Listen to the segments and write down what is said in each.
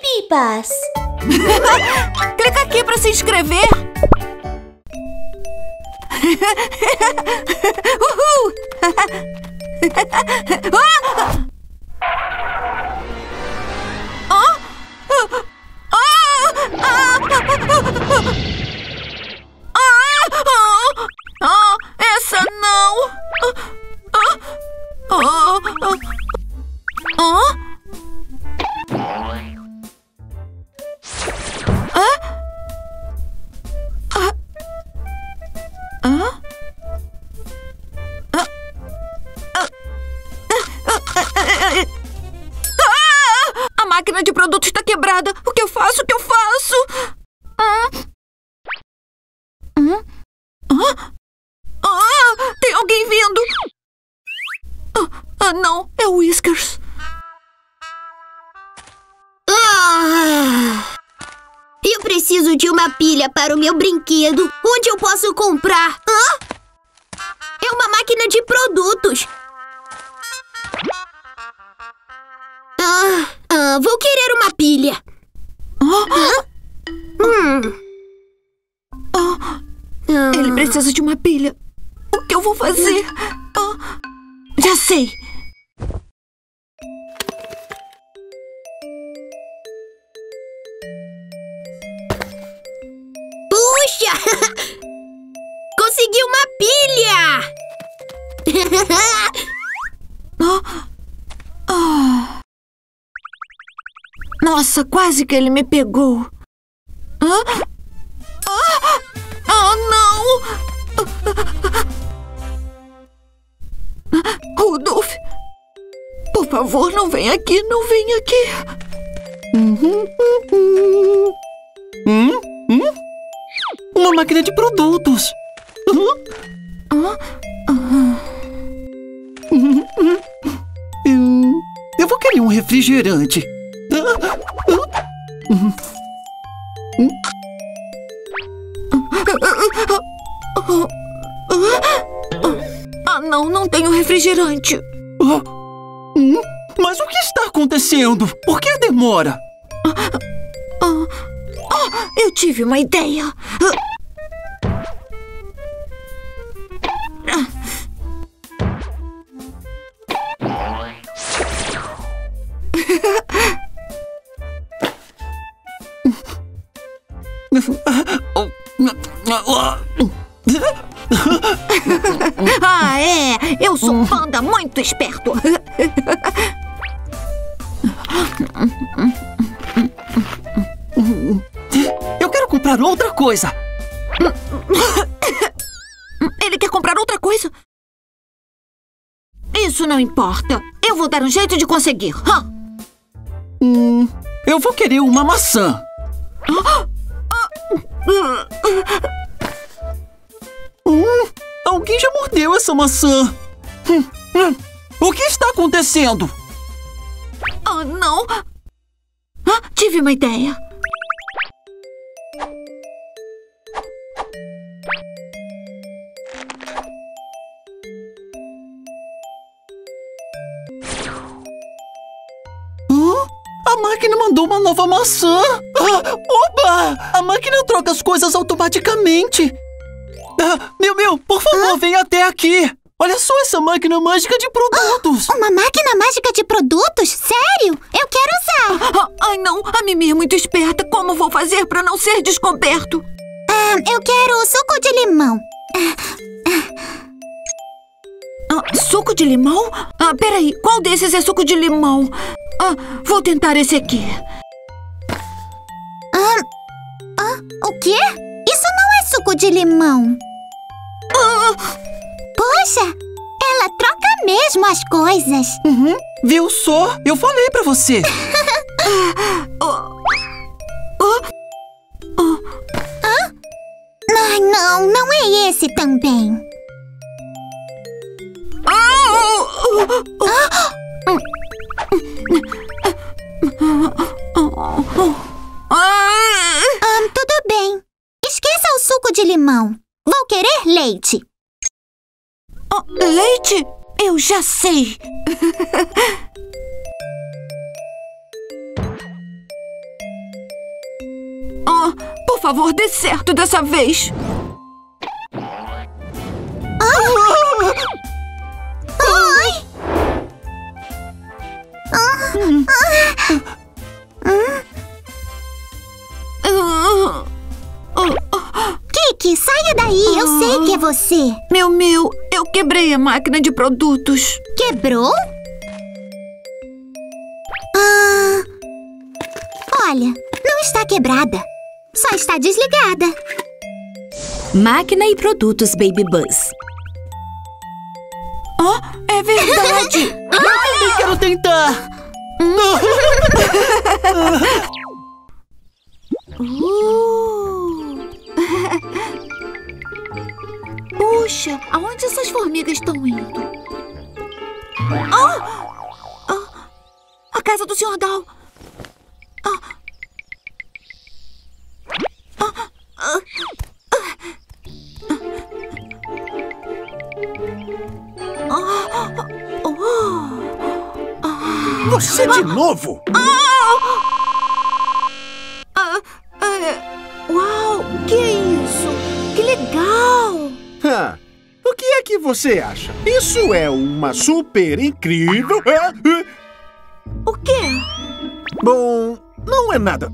Bibas! Clica aqui para se inscrever. Uhul! Ah! Ah! Ah! Ah! Ah! Essa não! Ah! Ah! O que eu faço? O que eu faço? Hum? Ah! Ah! Tem alguém vindo! Ah, ah, não, é o Whiskers. Ah! Eu preciso de uma pilha para o meu brinquedo. Onde eu posso comprar? Hã? É uma máquina de produtos. Ah, ah, vou querer uma pilha. Ah, Hum. ah, Ah. Ele precisa de uma pilha. O que eu vou fazer? Ah, já sei. Puxa! Consegui uma pilha! Ah, ah. Nossa, quase que ele me pegou. Ah, ah, ah não! Rudolf, por favor, não vem aqui, não vem aqui. Hum? Hum? Uma máquina de produtos. Eu vou querer um refrigerante. Ah, ah. Ah, não, não tenho refrigerante. Ah. Hum? Mas o que está acontecendo? Por que a demora? Ah, ah, eu tive uma ideia. Importa. Eu vou dar um jeito de conseguir. Hã? Hum, eu vou querer uma maçã. Hum, alguém já mordeu essa maçã. Hum, hum, o que está acontecendo? Ah, não. Ah, tive uma ideia. Mandou uma nova maçã! Ah, oba! A máquina troca as coisas automaticamente! Ah, meu, meu, por favor, venha até aqui! Olha só essa máquina mágica de produtos! Uma máquina mágica de produtos? Sério? Eu quero usar! Ah, ai, não. A Mimi é muito esperta. Como vou fazer para não ser descoberto? Ah, eu quero suco de limão. Ah, suco de limão? Ah, peraí. Qual desses é suco de limão? Ah, vou tentar esse aqui. O quê? Isso não é suco de limão. Ah, Poxa, ela troca mesmo as coisas. Uhum. Viu só? Eu falei pra você! ah, Ai, não, não é esse também. Ah. Tudo bem. Esqueça o suco de limão. Vou querer leite. Ah, leite? Eu já sei. Ah, por favor, dê certo dessa vez. Kiki, saia daí. Eu sei que é você. meu, meu, eu quebrei a máquina de produtos. Quebrou? Ah, olha, não está quebrada. Só está desligada. Máquina e produtos Baby Buzz. Ah, é verdade. Também quero tentar. Uh. Puxa, aonde essas formigas estão indo? Ah! Ah! A casa do Sr. Dal. Ah! Ah! Ah! Ah! Ah! Você de novo? Ah, é, Uau, que é isso? Que legal! Ah, o que é que você acha? Isso é uma super incrível. Ah, ah. O quê? Bom, não é nada.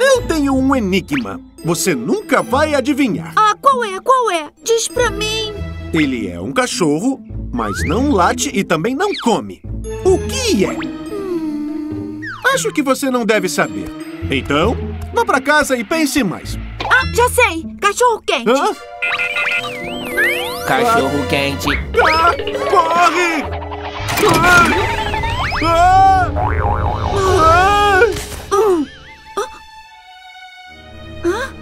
Eu tenho um enigma. Você nunca vai adivinhar. Ah, qual é? Qual é? Diz pra mim. Ele é um cachorro, mas não late e também não come. O que é? Acho que você não deve saber. Então, vá pra casa e pense mais. Ah, já sei! Cachorro quente! Hã? Cachorro quente. Ah, corre! Ah! Ah! Ah!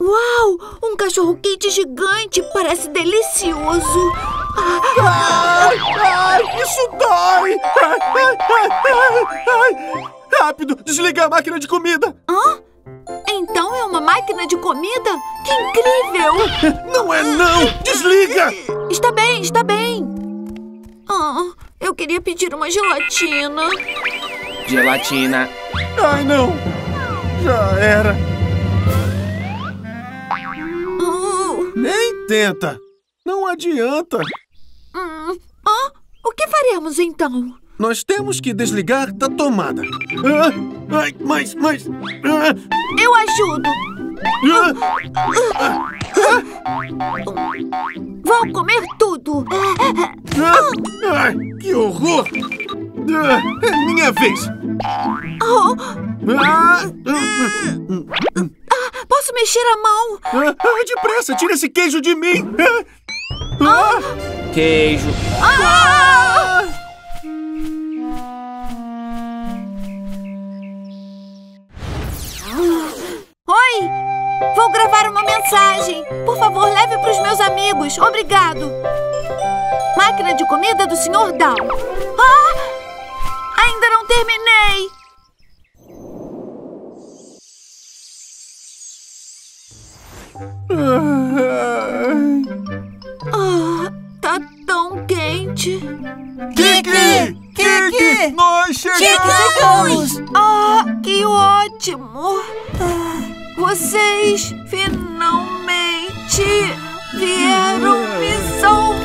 Uau! Um cachorro quente gigante! Parece delicioso! Ai, ai, isso dói! Ai, ai. Rápido, desliga a máquina de comida! Hã? Então é uma máquina de comida? Que incrível! Não é não! Desliga! Está bem, está bem! Ah, eu queria pedir uma gelatina. Gelatina. Ai, não! Já era. Tenta. Não adianta. hum, ah, o que faremos então? Nós temos que desligar da tomada. Ah, ai, mais, mais. Ah, Eu ajudo! ah, Vou comer tudo! ah, ai, que horror! Ah, é minha vez. Oh, Ah, posso mexer a mão? ah, ah, depressa, tira esse queijo de mim. Ah, ah, Queijo. Ah! Oi! Vou gravar uma mensagem. Por favor, leve para os meus amigos. Obrigado. Máquina de comida do Sr. Down. Ah! Ainda não terminei. Ah, tá tão quente. Kiki! Kiki! Nós chegamos! Ah, que ótimo! Ah, Vocês finalmente vieram me salvar!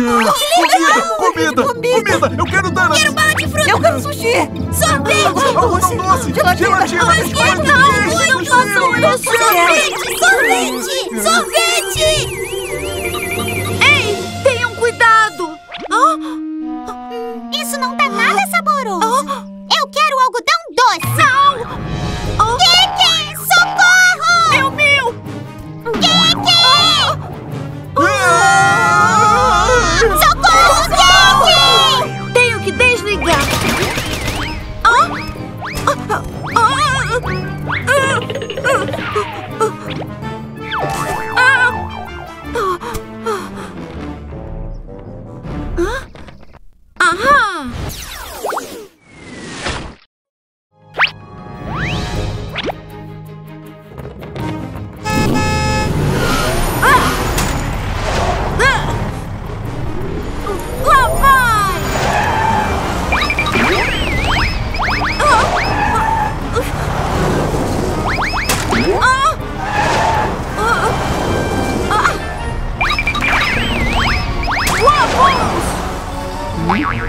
Ah, Comida, comida, comida! Eu quero dar. Quero Bala de fruta! eu quero sushi! Sorvete! algodão doce, gelatina, que não! Não façam isso! Sorvete! Sorvete! Sorvete! Ei, tenham cuidado! Isso não tá nada saboroso. Eu quero algodão doce. não! Kiki! Socorro! meu mil! Kiki! Ah!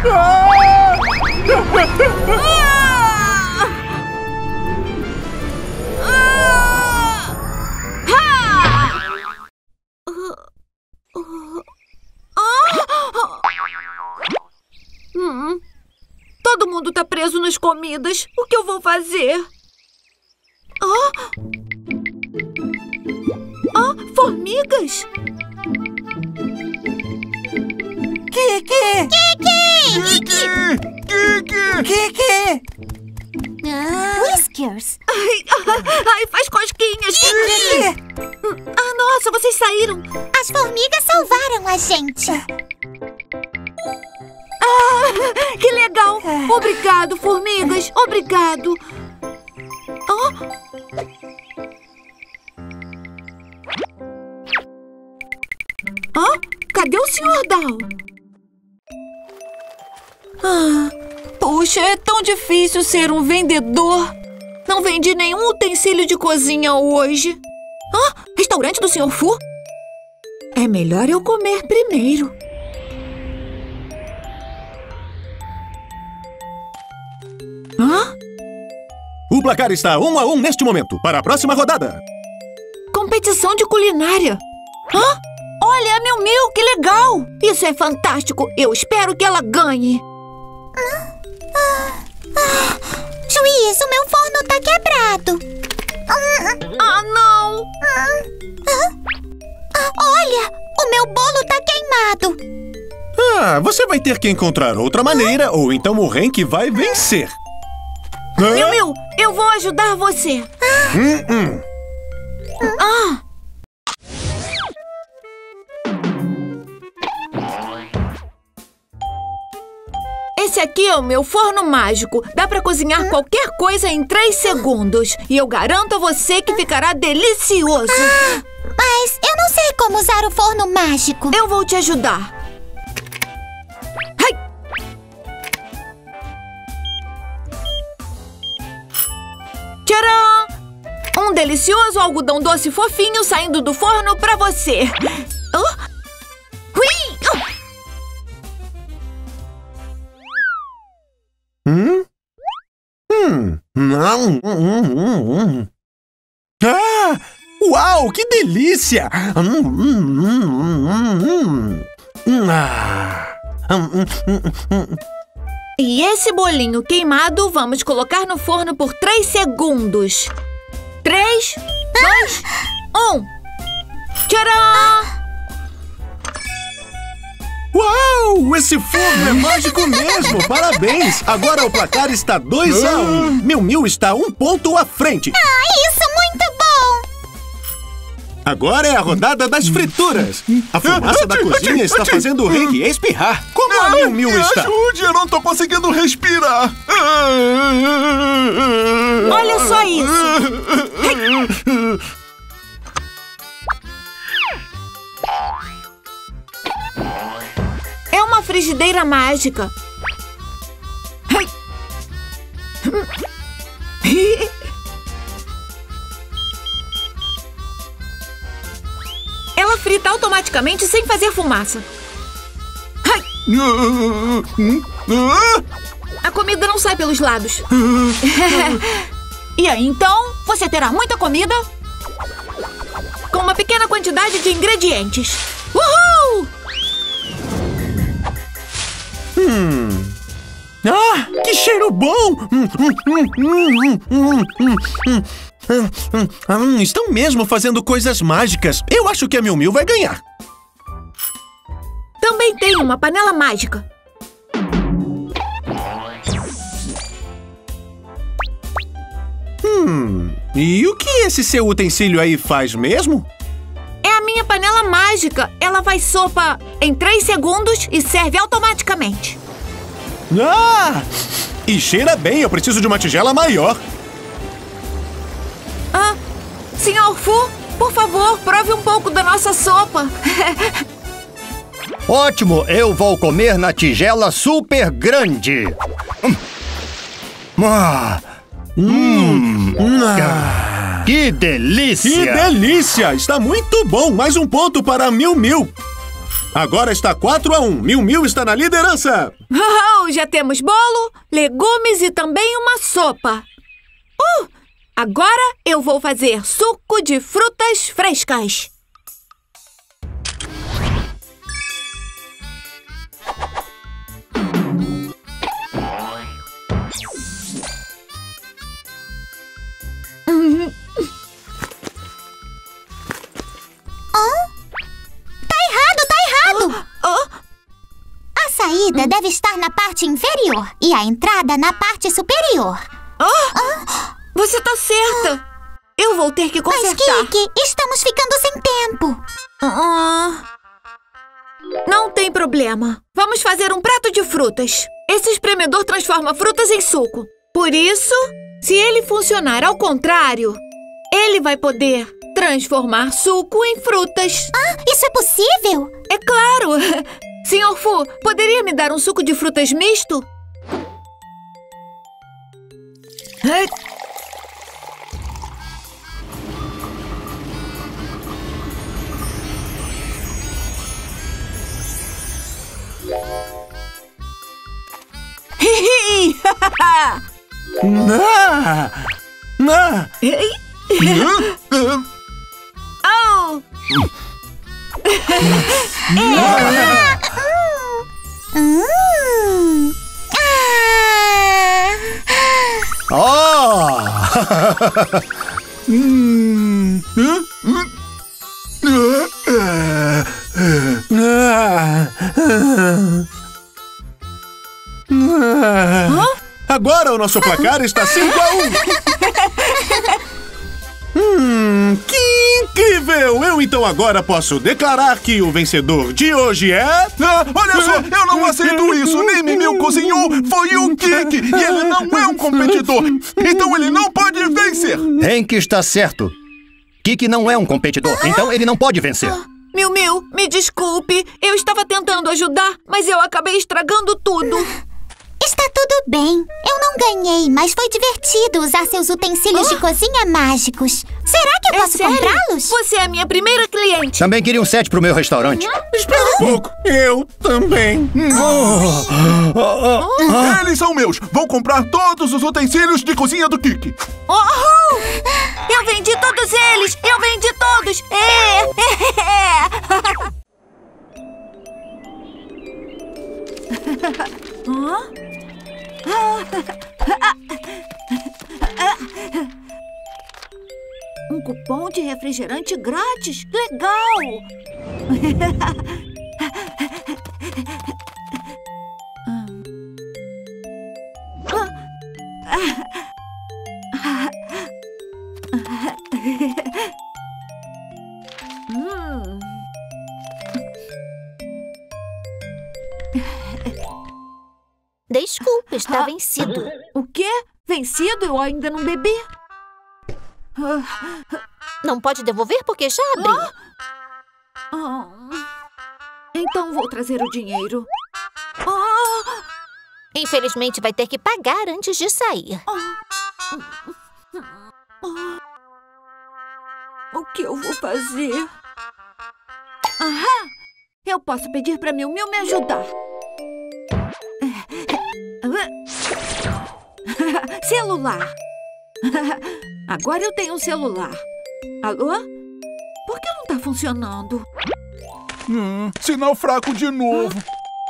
Hum, todo mundo tá preso nas comidas. O que eu vou fazer? Ah! Ah, formigas! Kiki! Kiki! Whiskers. Ai, ai, faz cosquinhas! Ah, nossa, vocês saíram! As formigas salvaram a gente. Ah, que legal! Obrigado, formigas! Obrigado! Ah? Ah, cadê o Sr. Dow? Ah, puxa, é tão difícil ser um vendedor. Não vendi nenhum utensílio de cozinha hoje. Ah, restaurante do Sr. Fu? É melhor eu comer primeiro. Hã? O placar está um a um neste momento. Para a próxima rodada. Competição de culinária. Hã? Olha, meu mil, que legal! Isso é fantástico. Eu espero que ela ganhe. Juiz, o meu forno tá quebrado. Ah, não! Olha, o meu bolo tá queimado. Ah, você vai ter que encontrar outra maneira, ou então o Hank vai vencer. Hã? Meu mil, eu vou ajudar você. Hum, hum. Ah! Esse aqui é o meu forno mágico. Dá pra cozinhar qualquer coisa em 3 segundos. E eu garanto a você que ficará delicioso. Mas eu não sei como usar o forno mágico. Eu vou te ajudar. Ai! Tcharam! Um delicioso algodão doce fofinho saindo do forno pra você. Ah! Hui! Ah! Hum? Hum. Não. Hum, hum, hum. Ah! Uau, que delícia! Hum, hum, hum, hum, hum. Hum, ah. Hum, hum, hum, hum. E esse bolinho queimado vamos colocar no forno por 3 segundos. 3, 2, 1. Tcharam! Uau, esse forno é mágico mesmo! Parabéns! Agora o placar está 2 a 1. Um. Meu Mil está um ponto à frente. Ah, isso muito bom. Agora é a rodada das frituras. A fumaça da cozinha está fazendo o Hank espirrar. Como a Mil Mil está? ajude, eu não tô conseguindo respirar. Olha só isso! frigideira mágica. Ela frita automaticamente sem fazer fumaça. A comida não sai pelos lados. e aí, então, você terá muita comida com uma pequena quantidade de ingredientes. Ah, que cheiro bom! Estão mesmo fazendo coisas mágicas. Eu acho que a Mil Mil vai ganhar. Também tem uma panela mágica. Hum, e o que esse seu utensílio aí faz mesmo? É a minha panela mágica. Ela faz sopa em 3 segundos e serve automaticamente. Ah! E cheira bem, eu preciso de uma tigela maior. Ah, Senhor Fu, por favor, prove um pouco da nossa sopa. Ótimo, eu vou comer na tigela super grande. Hum. Ah, Hum, que que delícia! delícia! Está muito bom! Mais um ponto para Mil Mil. Agora está 4 a 1. Miu Miu está na liderança. Oh, já temos bolo, legumes e também uma sopa. Uh, agora eu vou fazer suco de frutas frescas. Tá saída deve estar na parte inferior e a entrada na parte superior. você tá certa. Eu vou ter que Mas, consertar. Kiki, estamos ficando sem tempo. Ah, não tem problema. Vamos fazer um prato de frutas. Esse espremedor transforma frutas em suco. Por isso, se ele funcionar ao contrário, ele vai poder transformar suco em frutas. Ah, isso é possível? É claro! Senhor Fu, poderia me dar um suco de frutas misto? Ah! Ah! Ei, Ah, Oh! Hum. Ah. Oh! Hum. Hum. Ah! Ah! Ah! Agora o nosso placar está 5 a 1. Hum, que incrível! Eu então agora posso declarar que o vencedor de hoje é... ah, olha só, eu não aceito isso. Nem Mimiu cozinhou, foi o Kiki. E ele não é um competidor. Então ele não pode vencer. Henk está certo. Kiki não é um competidor, então ele não pode vencer. Miu Miu, me desculpe. Eu estava tentando ajudar, mas eu acabei estragando tudo. Está tudo bem. Eu não ganhei, mas foi divertido usar seus utensílios de cozinha mágicos. Será que eu É posso comprá-los? Você é a minha primeira cliente. Também queria um set pro meu restaurante. Espera um pouco. Eu também. Eles são meus. Vou comprar todos os utensílios de cozinha do Kiki. Uhul! Eu vendi todos eles! Eu vendi todos! É! Um cupom de refrigerante grátis? Legal! Hum. Desculpe, está vencido. O quê? Vencido? Eu ainda não bebi? Não pode devolver porque já abri. Ah. Então vou trazer o dinheiro. Ah, Infelizmente vai ter que pagar antes de sair. o que eu vou fazer? Ahá! Eu posso pedir para Miu Miu me ajudar. celular. Agora eu tenho um celular. Alô? Por que não tá funcionando? Hum, sinal fraco de novo.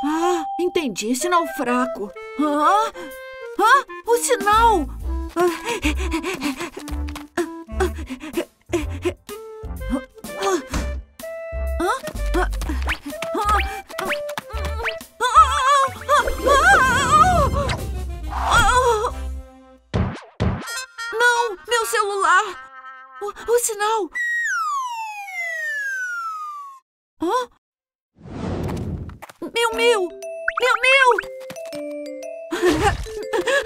Ah, entendi. Sinal fraco. Ah, ah o sinal! Não, celular! O, o sinal! Hã? Meu, meu! Meu, meu!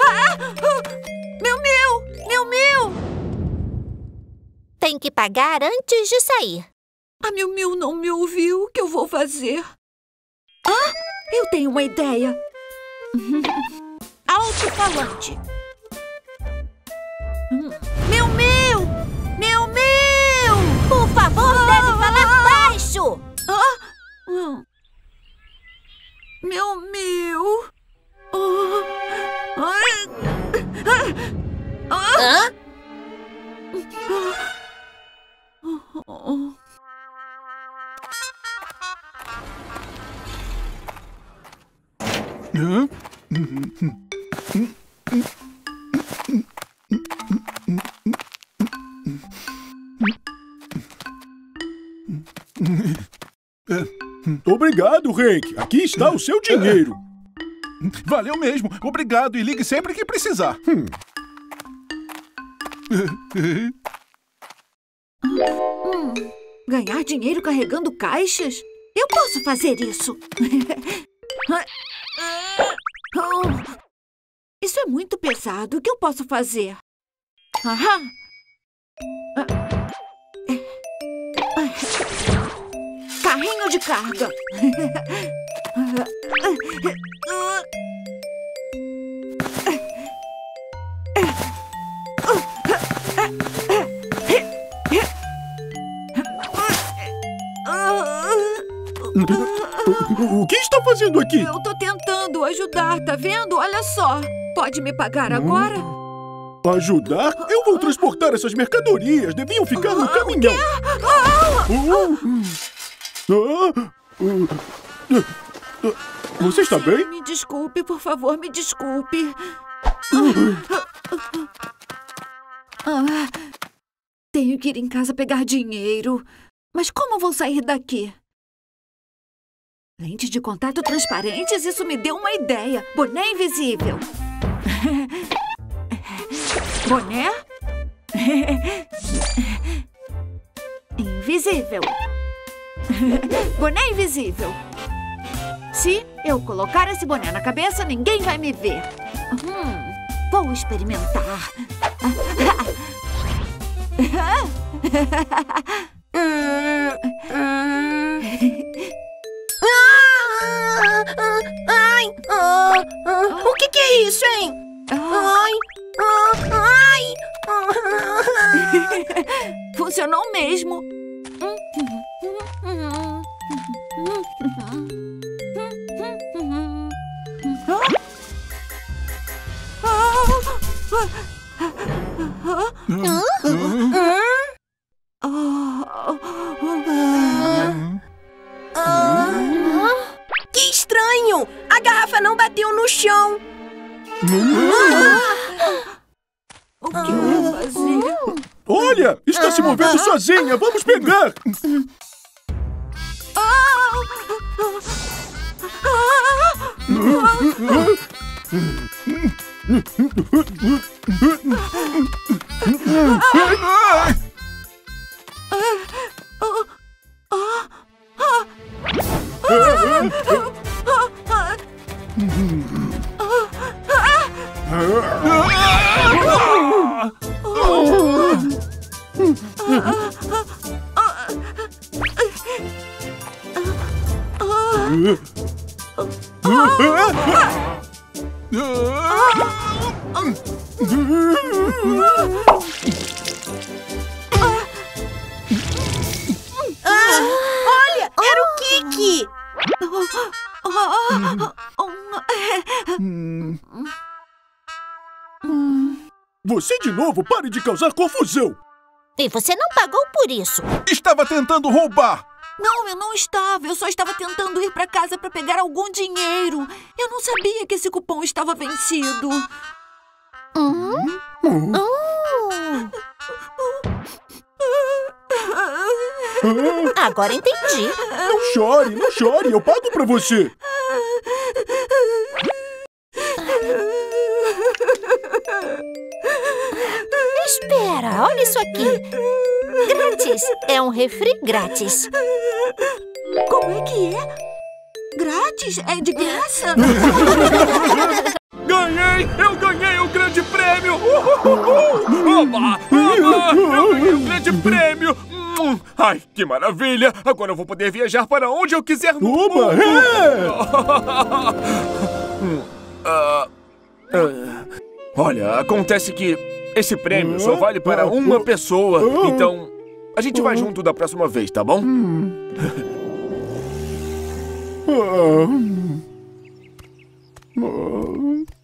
Ah! Meu, meu! Meu, meu! Tem que pagar antes de sair. A Miu Miu não me ouviu. O que eu vou fazer? Ah, eu tenho uma ideia. Alto-falante. Hum, Hum. meu Meu Oh. Ah. ah. Hã? Oh. Hã? Obrigado, Hank. Aqui está o seu dinheiro. Valeu mesmo. Obrigado e ligue sempre que precisar. Ganhar dinheiro carregando caixas? Eu posso fazer isso. Isso é muito pesado. O que eu posso fazer? Aham. Carrinho de carga. O que está fazendo aqui? Eu tô tentando ajudar, tá vendo? Olha só. Pode me pagar agora? Ajudar? Eu vou transportar essas mercadorias. Deviam ficar no caminhão. Ah, ah, Você está bem? Me desculpe, por favor, me desculpe. Ah, tenho que ir em casa pegar dinheiro. Mas como vou sair daqui? Lentes de contato transparentes? Isso me deu uma ideia. Boné invisível. Boné? Invisível. Boné invisível. Se eu colocar esse boné na cabeça, ninguém vai me ver. Hum, vou experimentar. Ai! ah, ah, o que, que é isso, hein? Ai! ah, Ai! Funcionou mesmo. Que estranho! A garrafa não bateu no chão. O que eu vou fazer? Olha, está se movendo sozinha. Vamos pegar. Olha, era o Kiki. Você de novo, pare de causar confusão. E você não pagou por isso. Estava tentando roubar. Não, eu não estava. Eu só estava tentando ir para casa para pegar algum dinheiro. Eu não sabia que esse cupom estava vencido. Agora entendi. Não chore, não chore. Eu pago pra você. Espera, olha isso aqui. Grátis. É um refri grátis. Como é que é? Grátis? É de graça? Ganhei! Eu ganhei o grande prêmio! Uhul! Oba! Oba! Eu ganhei o grande prêmio! Hum, Ai, que maravilha! Agora eu vou poder viajar para onde eu quiser no Oba! Ah, ah, Olha, acontece que esse prêmio só vale para hum? uma hum? pessoa, hum? então a gente vai junto da próxima vez, tá bom?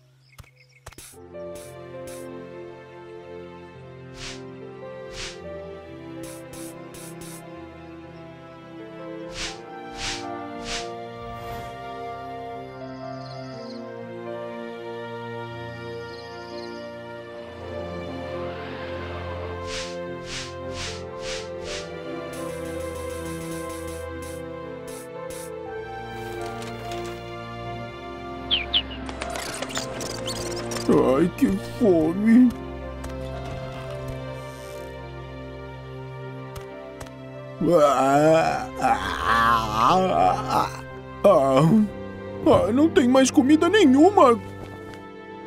mais comida nenhuma.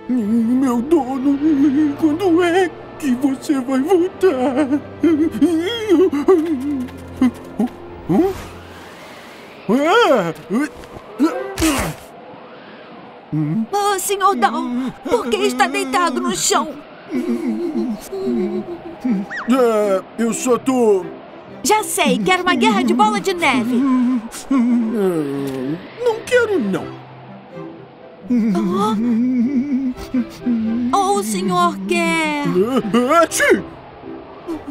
Meu dono, quando é que você vai voltar? Ah, Oh, Sr. Dow, por que está deitado no chão? ah, eu só tô. Já sei, quero uma guerra de bola de neve. não quero, não. Ou o senhor quer...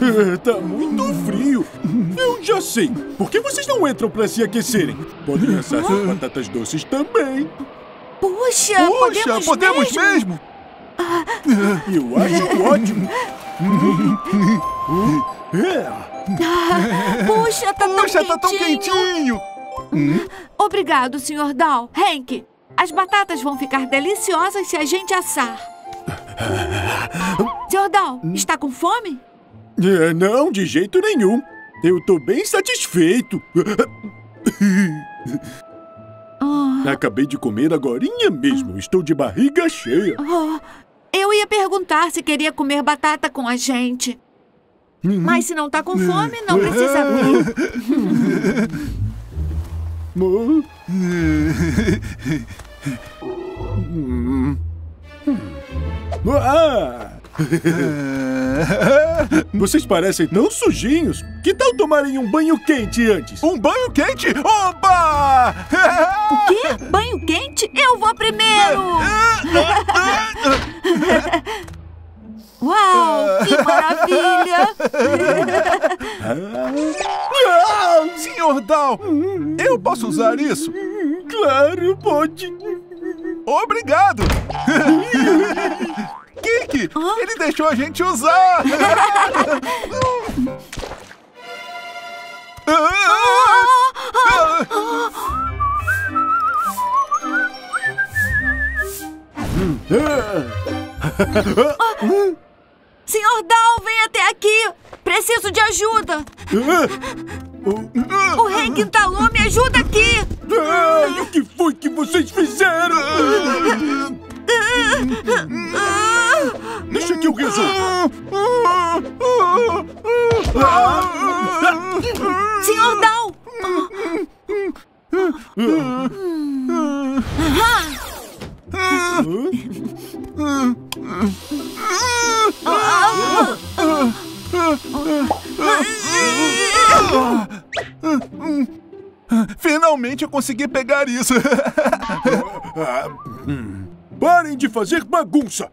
É, Tá muito frio. Eu já sei. Por que vocês não entram pra se aquecerem? Podem assar suas batatas doces também. Puxa, Puxa, podemos, mesmo? Eu acho ótimo. É. Puxa, tá tão Puxa, quentinho. tá tão quentinho! Obrigado, Sr. Dow. Hank, as batatas vão ficar deliciosas se a gente assar. Dow, está com fome? É, Não, de jeito nenhum. Eu tô bem satisfeito. Ah, Acabei de comer agorinha mesmo. Estou de barriga cheia. oh, eu ia perguntar se queria comer batata com a gente. Mas se não tá com fome, não precisa vir. Ah! Vocês parecem tão sujinhos. Que tal tomarem um banho quente antes? Um banho quente? Oba! O quê? Banho quente? Eu vou primeiro! Uau, que maravilha! Senhor Dow, eu posso usar isso? Claro, pode. Obrigado! Kiki, ele deixou a gente usar! Senhor Dow, vem até aqui! Preciso de ajuda! O Hank entalou, me ajuda aqui! Ai, o que foi que vocês fizeram? Deixa que eu resolvo. Senhor Dow! Finalmente eu consegui pegar isso! Ah. Parem de fazer bagunça!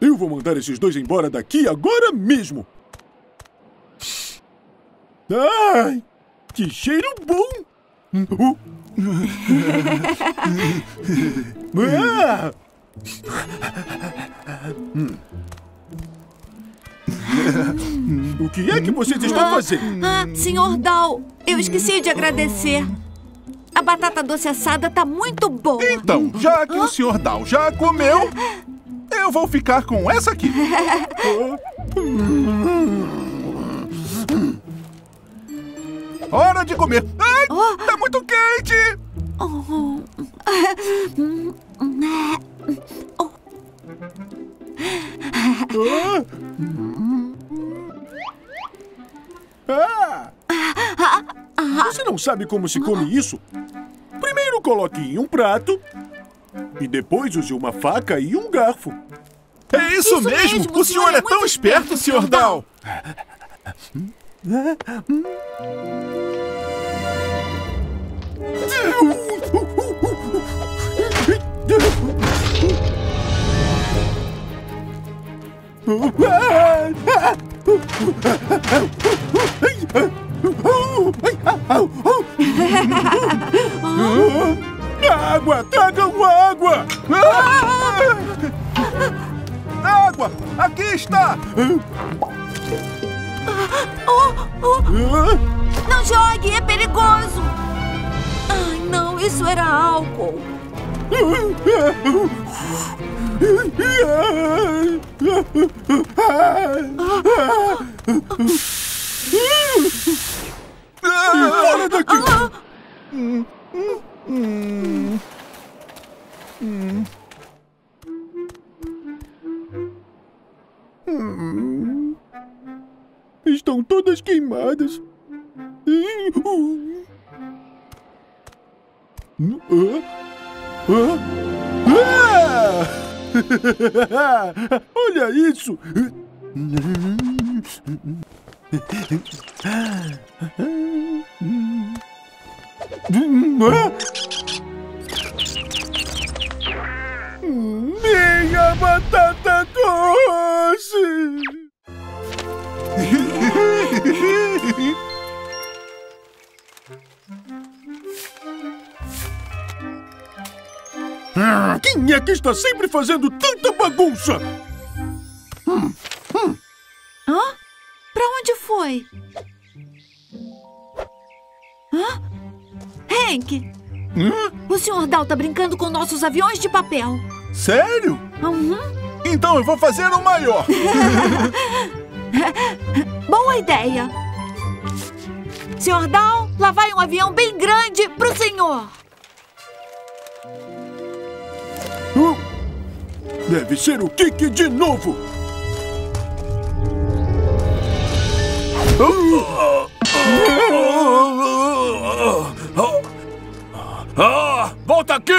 Eu vou mandar esses dois embora daqui agora mesmo! Ai, que cheiro bom! Uh. Ah! O que é que vocês estão fazendo? Ah, Senhor Dow, eu esqueci de agradecer. A batata doce assada tá muito boa. Então, já que o Sr. Dow já comeu, eu vou ficar com essa aqui. Hora de comer. Ai, tá muito quente! Ah! Você não sabe como se come isso? Primeiro coloque em um prato e depois use uma faca e um garfo. É isso, Isso mesmo! mesmo, O senhor é tão esperto, Sr. Dow! água! Tragam água! Ah! Água! Aqui está! Ah, oh, oh. Não jogue, é perigoso! Ai, não, isso era álcool! Ah! Fora daqui! Estão todas queimadas. Ah! Olha isso! Minha batata doce! Ah, Quem é que está sempre fazendo tanta bagunça? Hã? Pra onde foi? Hã? Hank! O Sr. Dal tá brincando com nossos aviões de papel. Sério? Uhum. Então eu vou fazer o maior. Boa ideia! Sr. Dal, lá vai um avião bem grande pro senhor. Deve ser o Kiki de novo. Ah, volta aqui!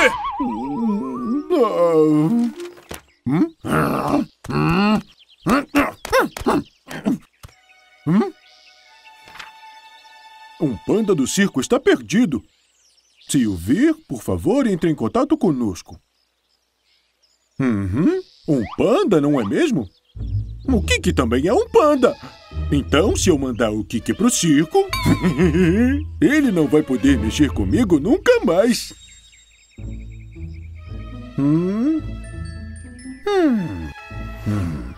Um panda do circo está perdido. Se o vir, por favor, entre em contato conosco. Uhum. Um panda, não é mesmo? O Kiki também é um panda. Então, se eu mandar o Kiki pro circo, ele não vai poder mexer comigo nunca mais. Hum? Hum. Hum.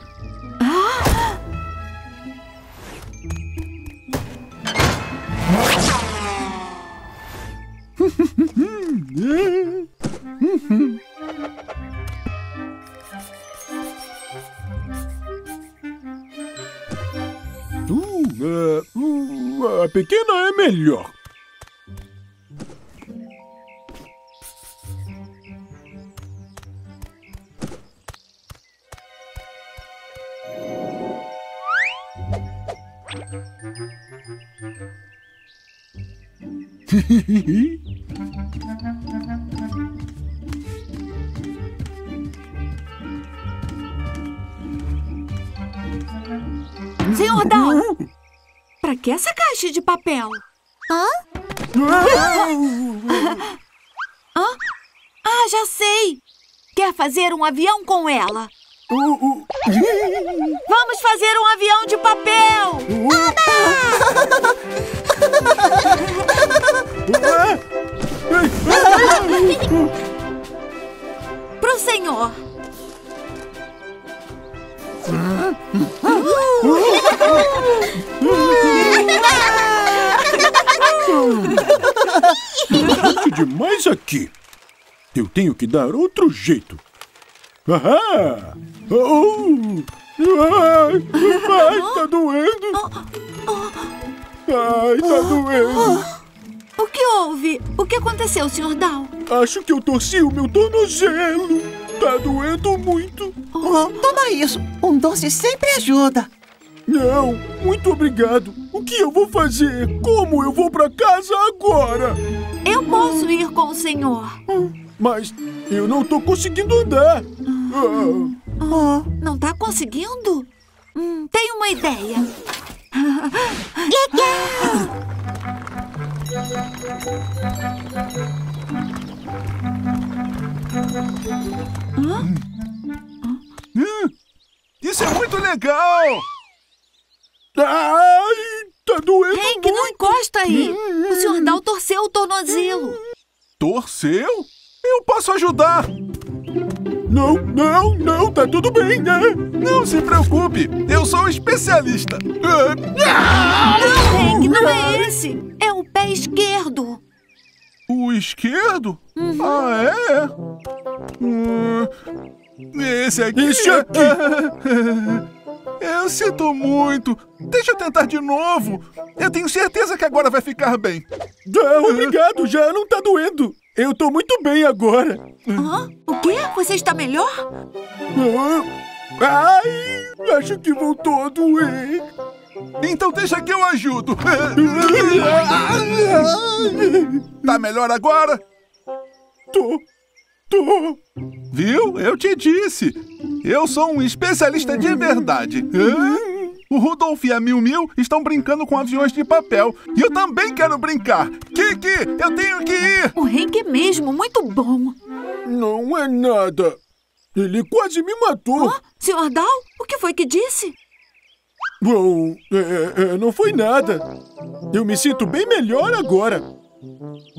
Uh, uh, a pequena é melhor. Sr. Dal, pra que essa caixa de papel? Hã? Ah, já sei! Quer fazer um avião com ela? Vamos fazer um avião de papel! Pro tenho que dar outro jeito. Ahá! Oh! Ai, ai, tá doendo! Ai, tá doendo! O que houve? O que aconteceu, Sr. Dal? Acho que eu torci o meu tornozelo. Tá doendo muito. Oh, toma isso. Um doce sempre ajuda. Não, muito obrigado. O que eu vou fazer? Como eu vou pra casa agora? Eu posso ir com o senhor. Mas eu não tô conseguindo andar. Ah, Não tá conseguindo? Hum, tenho uma ideia. hum, isso é muito legal! Ai, tá doendo Hank, não encosta aí. O Sr. Dal torceu o tornozelo. Torceu? Eu posso ajudar. Não, não, não, tá tudo bem, né? Não se preocupe, eu sou um especialista. Não, Hank, não é esse. É o pé esquerdo. O esquerdo? Ah, é? Hum, esse aqui. Esse aqui. Eu sinto muito. Deixa eu tentar de novo. Eu tenho certeza que agora vai ficar bem. Ah, obrigado, já não tá doendo. Eu tô muito bem agora. Hã? O quê? Você está melhor? Ah, Ai, acho que voltou a doer. Então deixa que eu ajudo. Tá melhor agora? Tô, tô. Viu? Eu te disse. Eu sou um especialista de verdade. O Rudolf e a Miu Miu estão brincando com aviões de papel. E eu também quero brincar. Kiki, eu tenho que ir. O Hank é mesmo muito bom. Não é nada. Ele quase me matou. Hã? Sr. Dow, o que foi que disse? Bom, é, é, não foi nada. Eu me sinto bem melhor agora.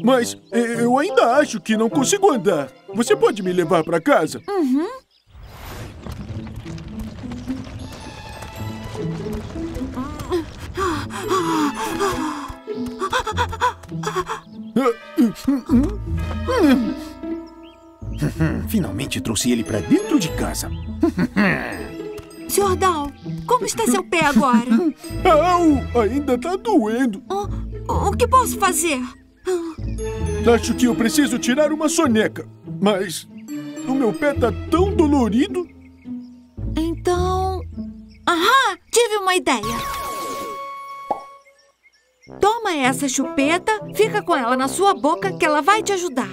Mas é, eu ainda acho que não consigo andar. Você pode me levar para casa? Uhum. Finalmente trouxe ele pra dentro de casa. Sr. Dow, como está seu pé agora? Au! Ainda tá doendo. o, o que posso fazer? Acho que eu preciso tirar uma soneca. Mas o meu pé tá tão dolorido. Então. Aham! Tive uma ideia! Toma essa chupeta, fica com ela na sua boca que ela vai te ajudar.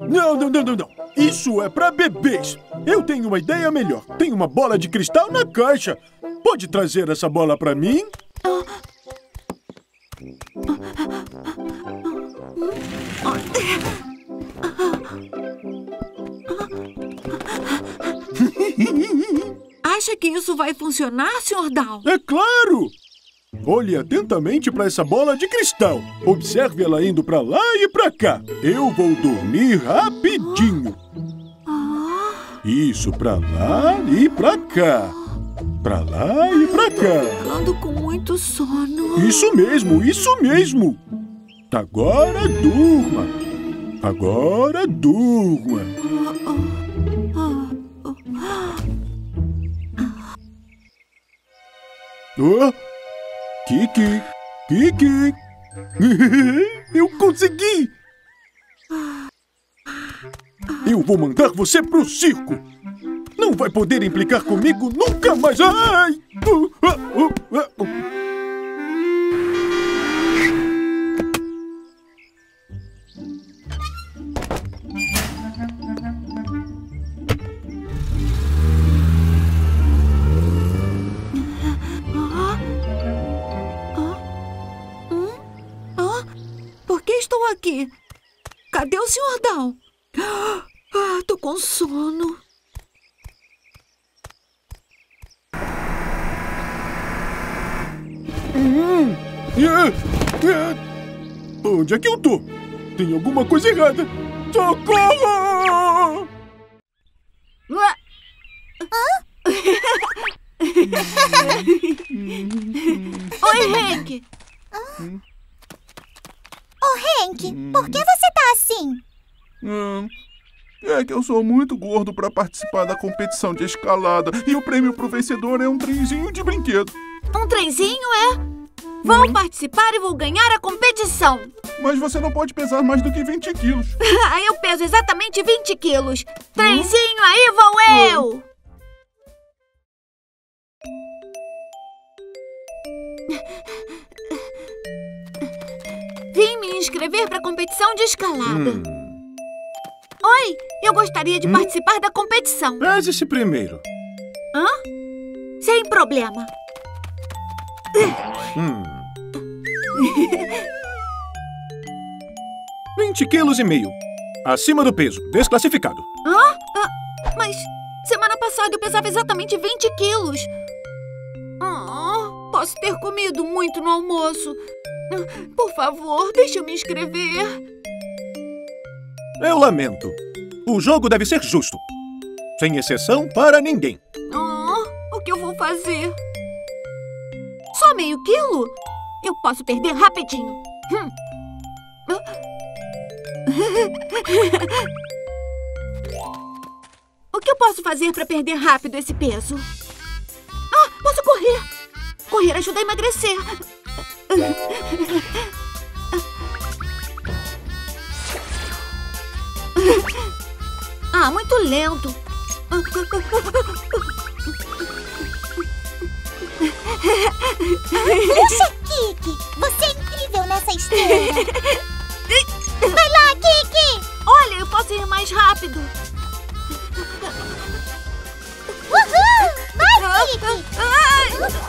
Não, não, não, não, não. Isso é pra bebês. Eu tenho uma ideia melhor. Tem uma bola de cristal na caixa. Pode trazer essa bola pra mim? Acha que isso vai funcionar, Sr. Dow? É claro! Olhe atentamente para essa bola de cristal. Observe ela indo para lá e para cá. Eu vou dormir rapidinho. Isso, para lá e para cá. Para lá e para cá. Ficando com muito sono. Isso mesmo, isso mesmo. Agora durma. Agora durma. Oh, Kiki, Kiki. Eu consegui. Eu vou mandar você pro circo. Não vai poder implicar comigo nunca mais. Ai! Estou aqui? Cadê o Sr. Dow? Ah, tô com sono. Hum. É, é. Onde é que eu tô? Tem alguma coisa errada. Socorro! Oi, Hank. Ô, Hank, por que você tá assim? Hum, é que eu sou muito gordo para participar da competição de escalada e o prêmio pro vencedor é um trenzinho de brinquedo. Um trenzinho é? Vou participar e vou ganhar a competição. Mas você não pode pesar mais do que 20 quilos. Aí eu peso exatamente 20 quilos. Trenzinho, aí vou eu! Vim me inscrever para a competição de escalada. Hum. Oi, eu gostaria de participar da competição. Pese esse primeiro. Hã? Sem problema. Hum. 20 quilos e meio. Acima do peso. Desclassificado. Hã? Ah, mas semana passada eu pesava exatamente 20 quilos. Ah, posso ter comido muito no almoço. Por favor, deixa eu me inscrever. Eu lamento. O jogo deve ser justo. Sem exceção para ninguém. Ah, o que eu vou fazer? Só meio quilo? Eu posso perder rapidinho. Hum. o que eu posso fazer para perder rápido esse peso? Ah, posso correr. Correr ajuda a emagrecer. Ah, muito lento. Puxa, Kiki! Você é incrível nessa esteira! Vai lá, Kiki! Olha, eu posso ir mais rápido. Uhul! Vai, Kiki! Puxa,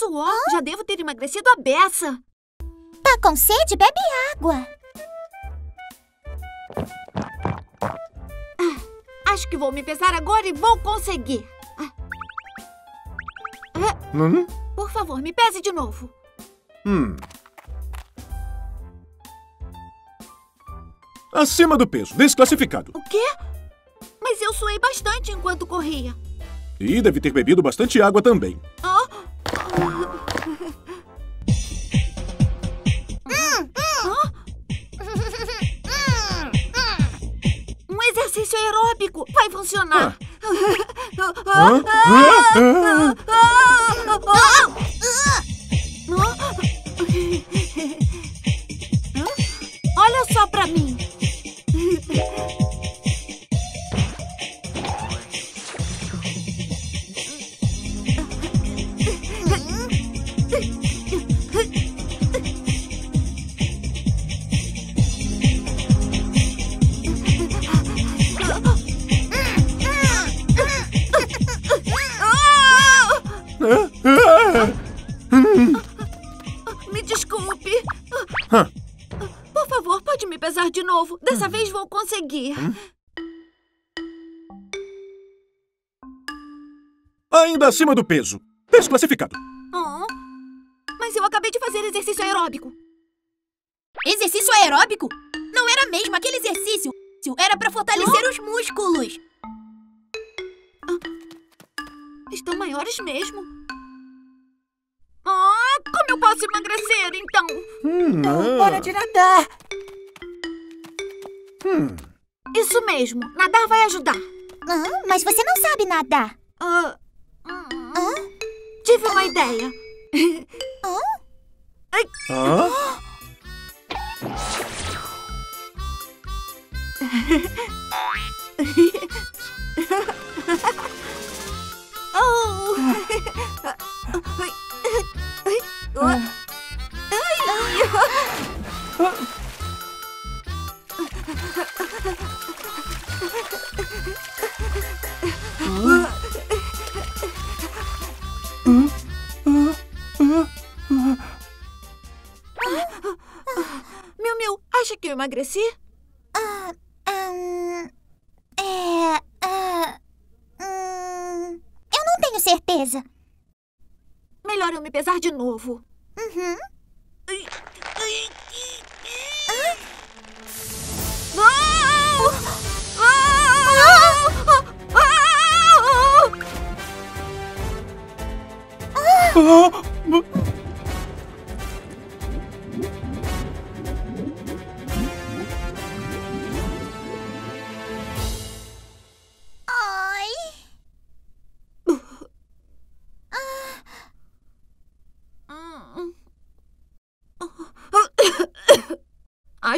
suor! Já devo ter emagrecido a beça. Tá com sede? Bebe água. Acho que vou me pesar agora e vou conseguir. Hum? Por favor, me pese de novo. Hum. Acima do peso, desclassificado. O quê? Mas eu suei bastante enquanto corria. E deve ter bebido bastante água também. Ah? Exercício aeróbico vai funcionar. Olha só pra mim. Pesar de novo. Dessa vez vou conseguir. Ainda acima do peso, desclassificado. Oh, mas eu acabei de fazer exercício aeróbico. Exercício aeróbico? Não era mesmo aquele exercício. Era pra fortalecer os músculos. Estão maiores mesmo. Ah, como eu posso emagrecer, então? Hum, não. Hora de nadar! Hum. Isso mesmo. Nadar vai ajudar. Ah, mas você não sabe nadar. Ah, Tive uma ideia. Hã? Oh. Meu, meu, acha que eu emagreci? Ah, hum, é. ah, hum, eu não tenho certeza. Melhor eu me pesar de novo. Uhum. Ai. 어? 뭐?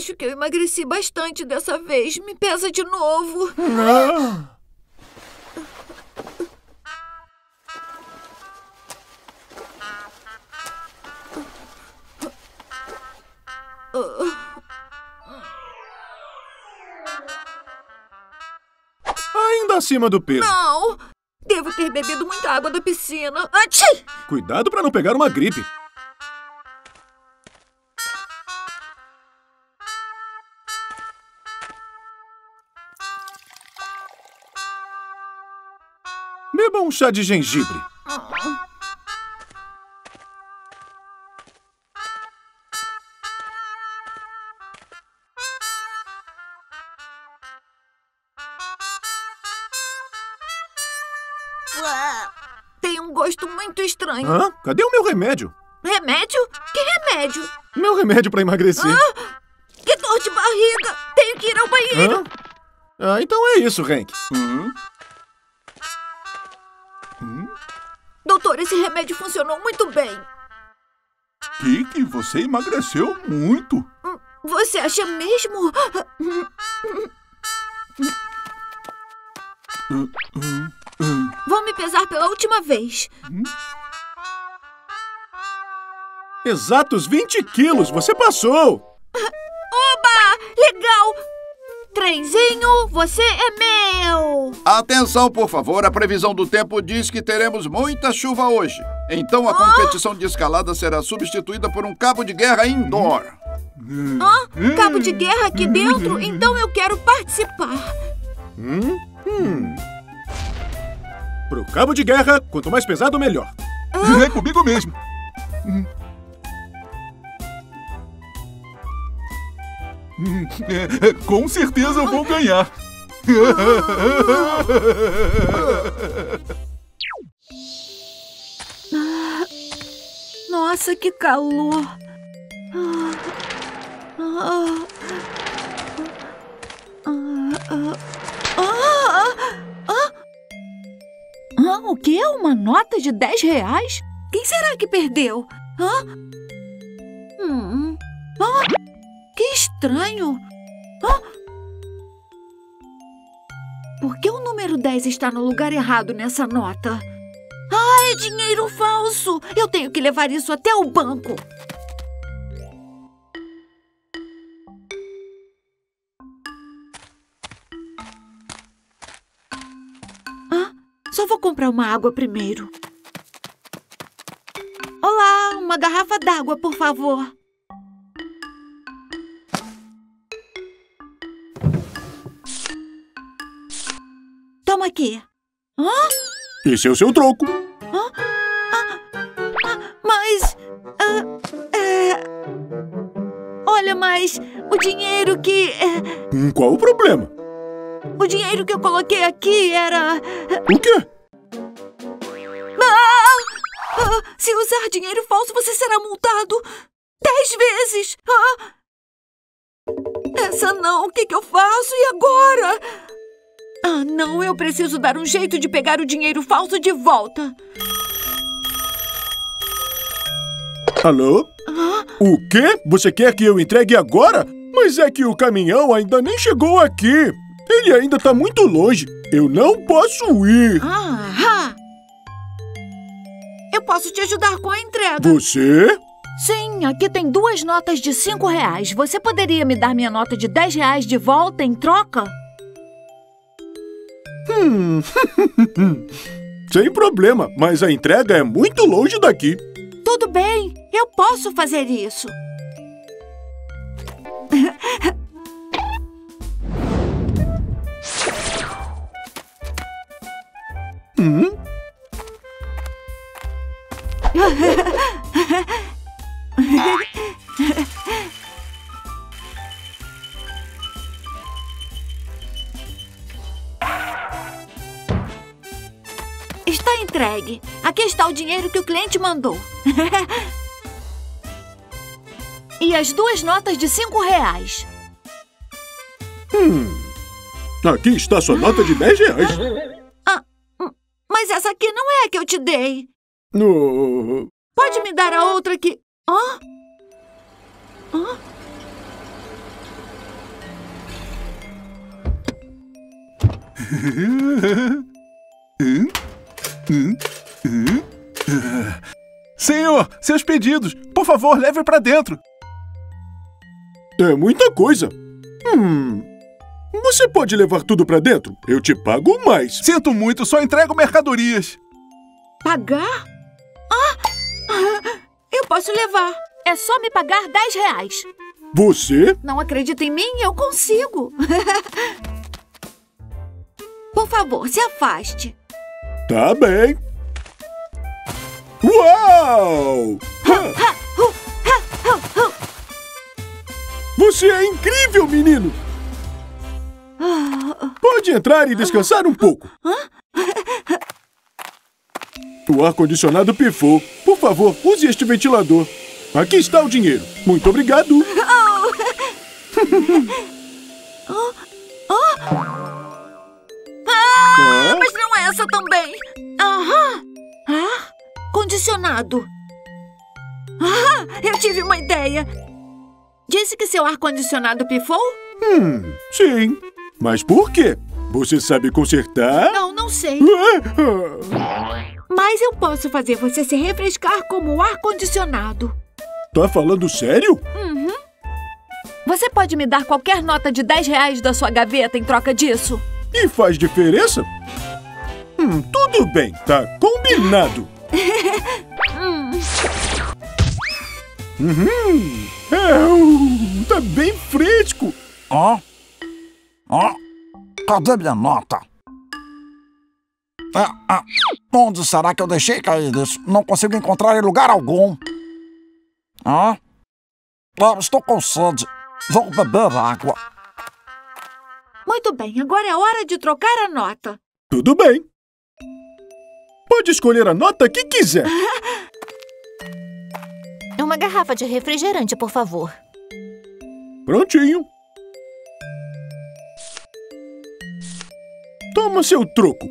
Acho que eu emagreci bastante dessa vez. Me pesa de novo. Ainda acima do peso. Não! Devo ter bebido muita água da piscina. Achei! Cuidado para não pegar uma gripe. chá de gengibre. Tem um gosto muito estranho. Hã? Cadê o meu remédio? Remédio? Que remédio? Meu remédio para emagrecer. Ah, que dor de barriga! Tenho que ir ao banheiro! Hã? Ah, então é isso, Hank. Hum? Doutor, esse remédio funcionou muito bem. Kiki, você emagreceu muito. Você acha mesmo? Vou me pesar pela última vez. Exatos 20 quilos, você passou! Oba! Legal! Trenzinho, você é meu! Atenção, por favor, a previsão do tempo diz que teremos muita chuva hoje. Então a competição de escalada será substituída por um cabo de guerra indoor. Hã? Cabo de guerra aqui dentro? Então eu quero participar. Hum? Hum. Pro cabo de guerra, quanto mais pesado, melhor. É comigo mesmo. Com certeza eu vou ganhar. Nossa, que calor! Ah, ah, ah, ah, ah. Ah, o quê? Uma nota de 10 reais? Quem será que perdeu? Hã? Hum. Ah, que estranho! Por que o número 10 está no lugar errado nessa nota? Ah, é dinheiro falso! Eu tenho que levar isso até o banco. Só vou comprar uma água primeiro. Olá, uma garrafa d'água, por favor. Toma aqui. Hã? Esse é o seu troco. Mas. ah, é, olha, mas o dinheiro que. é, Qual o problema? o dinheiro que eu coloquei aqui era. O quê? Ah! Ah, se usar dinheiro falso, você será multado dez vezes! Ah! Essa não, o que, que eu faço? E agora? Ah, não, eu preciso dar um jeito de pegar o dinheiro falso de volta. Alô? O quê? Você quer que eu entregue agora? Mas é que o caminhão ainda nem chegou aqui. Ele ainda tá muito longe. Eu não posso ir. Ah! Eu posso te ajudar com a entrega. Você? Sim, aqui tem duas notas de cinco reais. Você poderia me dar minha nota de 10 reais de volta em troca? Hum. Sem problema, mas a entrega é muito longe daqui. Tudo bem, eu posso fazer isso. Hum? entregue. Aqui está o dinheiro que o cliente mandou. e as duas notas de cinco reais. Hum. Aqui está sua nota de 10 reais. Ah, hum, mas essa aqui não é a que eu te dei. No... Pode me dar a outra que... Hã? Hã? Hum? Hum? Hum? Ah. Senhor, seus pedidos. Por favor, leve para dentro. É muita coisa. Hum. Você pode levar tudo pra dentro? Eu te pago mais. Sinto muito, só entrego mercadorias. Pagar? Ah! Ah, Eu posso levar. É só me pagar 10 reais. Você? Não acredita em mim? Eu consigo. Por favor, se afaste. Tá bem. Uau! Você é incrível, menino! Pode entrar e descansar um pouco. O ar-condicionado pifou. Por favor, use este ventilador. Aqui está o dinheiro. Muito obrigado. Mas não é essa também. Aham. Ah, condicionado. Ah, eu tive uma ideia. Disse que seu ar-condicionado pifou? Hum, sim. Mas por quê? Você sabe consertar? Não, não sei. Ah, Mas eu posso fazer você se refrescar como o ar-condicionado. Tá falando sério? Você pode me dar qualquer nota de 10 reais da sua gaveta em troca disso? E faz diferença? Hum, tudo bem, tá combinado. Uhum. É, tá bem fresco. Ó. Ó. Cadê minha nota? Ah, ah, onde será que eu deixei cair isso? Não consigo encontrar em lugar algum. Ah? Ah, estou com sede. Vou beber água. Muito bem, agora é hora de trocar a nota. Tudo bem. Pode escolher a nota que quiser. Uma garrafa de refrigerante, por favor. Prontinho. Toma seu troco.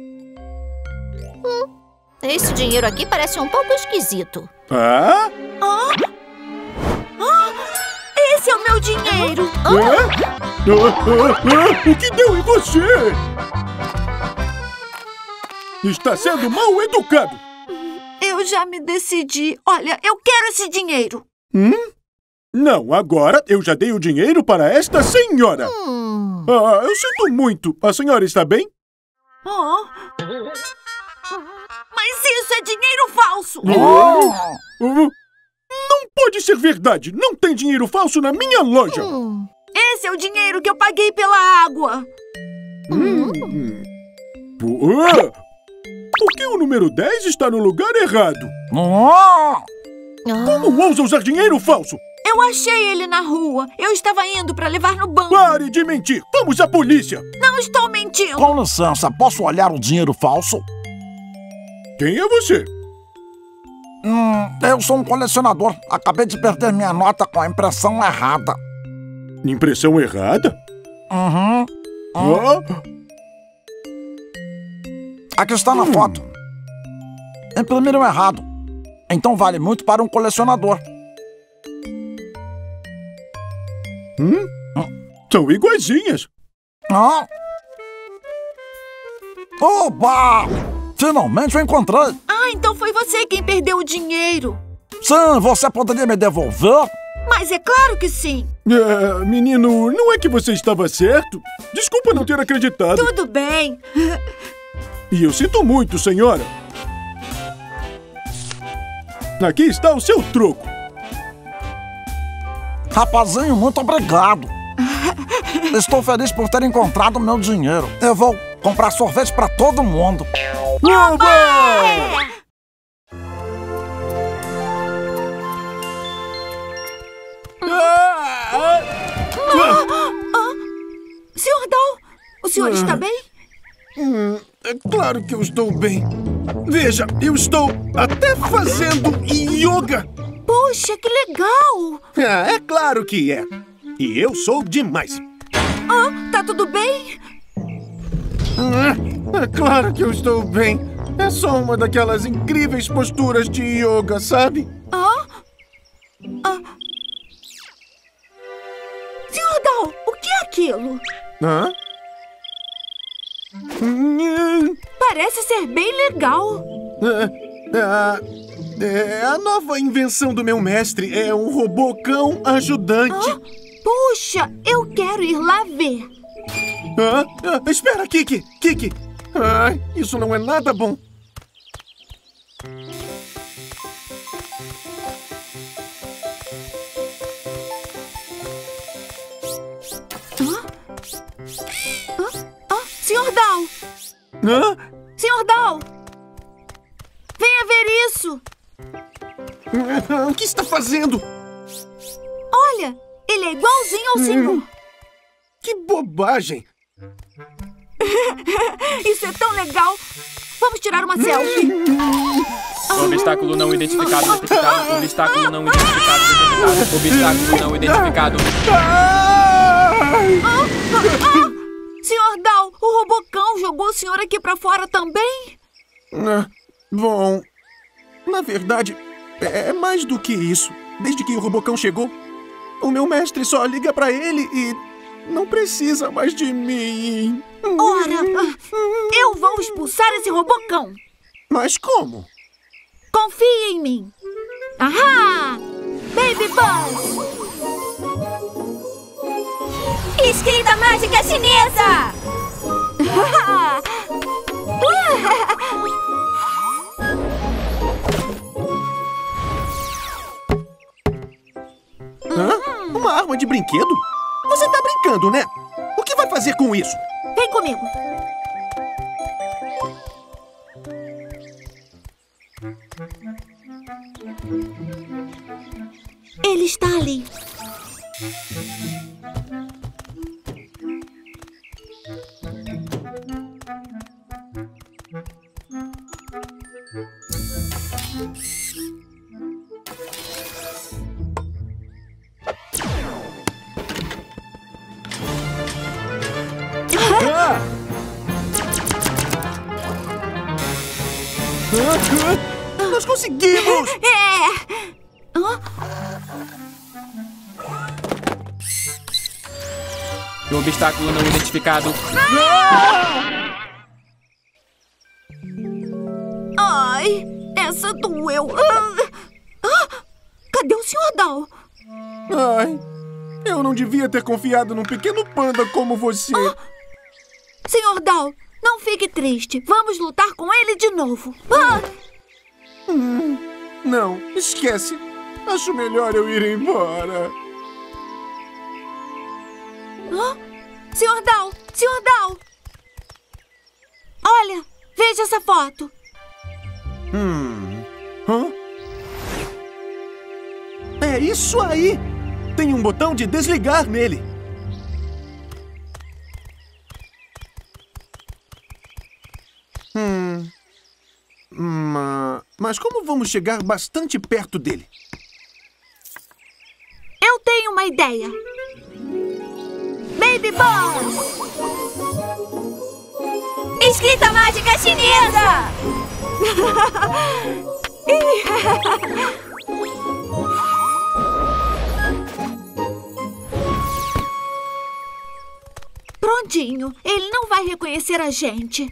Esse dinheiro aqui parece um pouco esquisito. Ah? Esse é o meu dinheiro. Ah, ah, ah, o que deu em você? Está sendo mal educado. Eu já me decidi. Olha, eu quero esse dinheiro. Hum? Não, agora eu já dei o dinheiro para esta senhora. Hum. Ah, eu sinto muito. A senhora está bem? Oh. Mas isso é dinheiro falso. Ah, Não pode ser verdade. Não tem dinheiro falso na minha loja. Hum. Esse é o dinheiro que eu paguei pela água. Hum. Ah, Por que o número 10 está no lugar errado? Ah, Como ousa usar dinheiro falso? Eu achei ele na rua. Eu estava indo para levar no banco. Pare de mentir! Vamos à polícia! Não estou mentindo. com licença, posso olhar o dinheiro falso? Quem é você? Hum, eu sou um colecionador. Acabei de perder minha nota com a impressão errada. Impressão errada? Uhum. Ah, Aqui está na foto. Imprimiram errado. Então vale muito para um colecionador. são iguaizinhas. Ah. Oba! Finalmente eu encontrei. Ah, então foi você quem perdeu o dinheiro. Sim, você poderia me devolver? Mas é claro que sim. É, menino, não é que você estava certo? Desculpa não ter acreditado. Tudo bem. E eu sinto muito, senhora. Aqui está o seu troco. Rapazinho, muito obrigado. Estou feliz por ter encontrado meu dinheiro. Eu vou comprar sorvete para todo mundo. Oba! Senhor Dal, o senhor está bem? Hum, é claro que eu estou bem. Veja, eu estou até fazendo yoga. Puxa, que legal. Ah, é claro que é. E eu sou demais. Ah, tá tudo bem? Ah, é claro que eu estou bem. É só uma daquelas incríveis posturas de yoga, sabe? Ah? Ah. Senhor Dal, o que é aquilo? Hã? Hum, Parece ser bem legal. ah, é a nova invenção do meu mestre. É um robô cão ajudante. Ah, puxa, eu quero ir lá ver. Ah, ah, espera, Kiki! Kiki! Ah, isso não é nada bom. Ah, Senhor Dal! Hã? Senhor Dal! Venha ver isso! Ah, O que está fazendo? Olha, ele é igualzinho ao senhor. Que bobagem! Isso é tão legal. Vamos tirar uma selfie. Obstáculo não identificado detectado. Obstáculo não identificado detectado. Obstáculo não identificado. Ah, ah, Senhor Dal, o robocão jogou o senhor aqui pra fora também? Ah, bom, na verdade, é é mais do que isso. Desde que o Robocão chegou, o meu mestre só liga pra ele e não precisa mais de mim. Ora, ah, eu vou expulsar esse robocão. Mas como? Confie em mim. Ahá! Baby Buzz! Escrita mágica chinesa! Hã? Uma arma de brinquedo? Você tá brincando, né? O que vai fazer com isso? Vem comigo. Ele está ali. Nós conseguimos! É! Hã? Obstáculo não identificado. Ai, essa doeu. Ah, ah, cadê o Sr. Dal? Ai, eu não devia ter confiado num pequeno panda como você. Sr. Dal, não fique triste. Vamos lutar com ele de novo. Ah, Hum, não, esquece. Acho melhor eu ir embora. Hã? Sr. Dal, Sr. Dal. Olha, veja essa foto. Hum. Hã? É isso aí! Tem um botão de desligar nele. Ma- Mas como vamos chegar bastante perto dele? Eu tenho uma ideia. Baby Buzz! Escrita mágica chinesa! Prontinho, ele não vai reconhecer a gente.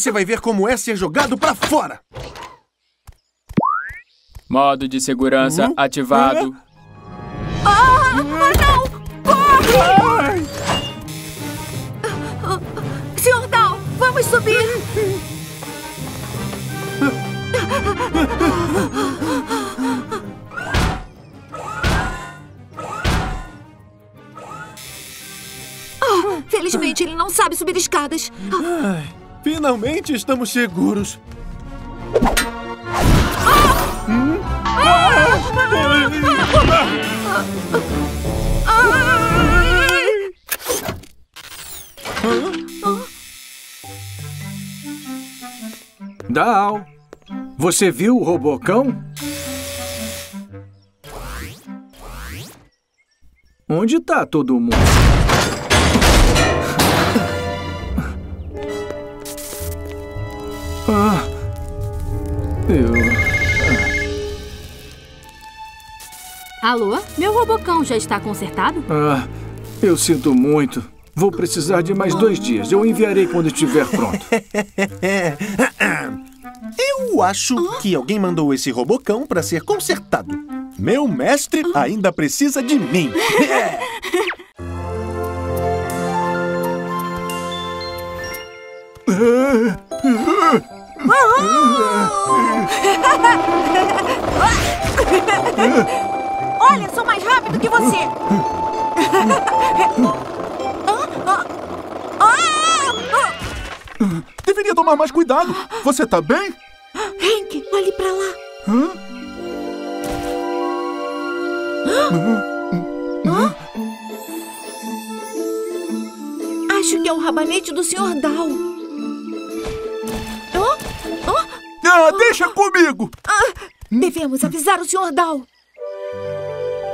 Você vai ver como é ser jogado pra fora! Modo de segurança ativado. Ah, não! Corre! Sr. Dal, vamos subir! Ah, felizmente ele não sabe subir escadas. Ai, finalmente estamos seguros. Dal, você viu o robocão? Onde tá todo mundo? Ah, eu. Alô? Meu robocão já está consertado? Ah, eu sinto muito. Vou precisar de mais dois dias. Eu enviarei quando estiver pronto. Eu acho que alguém mandou esse robocão para ser consertado. Meu mestre ainda precisa de mim. Olha, sou mais rápido que você! Deveria tomar mais cuidado. Você tá bem? Hank, olhe pra lá! Hã? Acho que é o rabanete do Sr. Dow. Ah, deixa comigo! Ah, devemos avisar o Sr. Dow.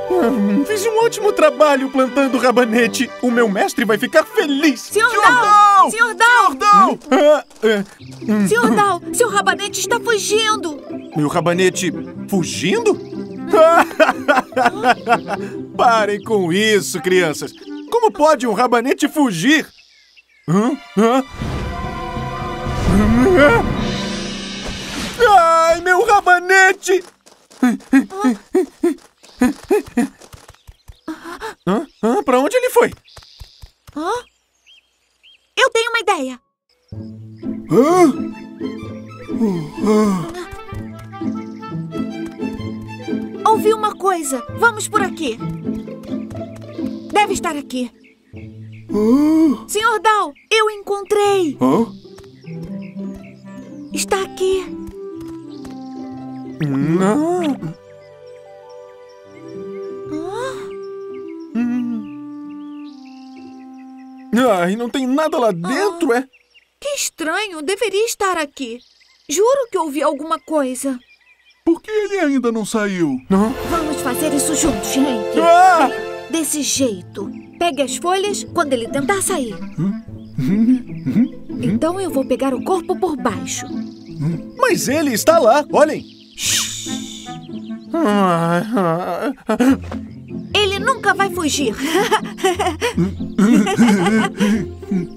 Hum, Fiz um ótimo trabalho plantando rabanete. O meu mestre vai ficar feliz. Sr. Dow! Sr. Dow! Dow! Ah, é. Hum. Sr. Dow, seu rabanete está fugindo! Meu rabanete fugindo? Parem com isso, crianças. Como pode um rabanete fugir? Hã? Hã? Ai, meu rabanete! Hã? Hã? Pra onde ele foi? Hã? Eu tenho uma ideia. Ouvi uma coisa. Vamos por aqui. Deve estar aqui. Senhor Dow, eu encontrei. Hã? Está aqui. Não. Ai, não tem nada lá dentro, é? Que estranho, deveria estar aqui. Juro que ouvi alguma coisa. Por que ele ainda não saiu? Não. Vamos fazer isso juntos, gente. Ah! Desse jeito. Pegue as folhas quando ele tentar sair. Então eu vou pegar o corpo por baixo. Mas ele está lá, olhem. Ele nunca vai fugir.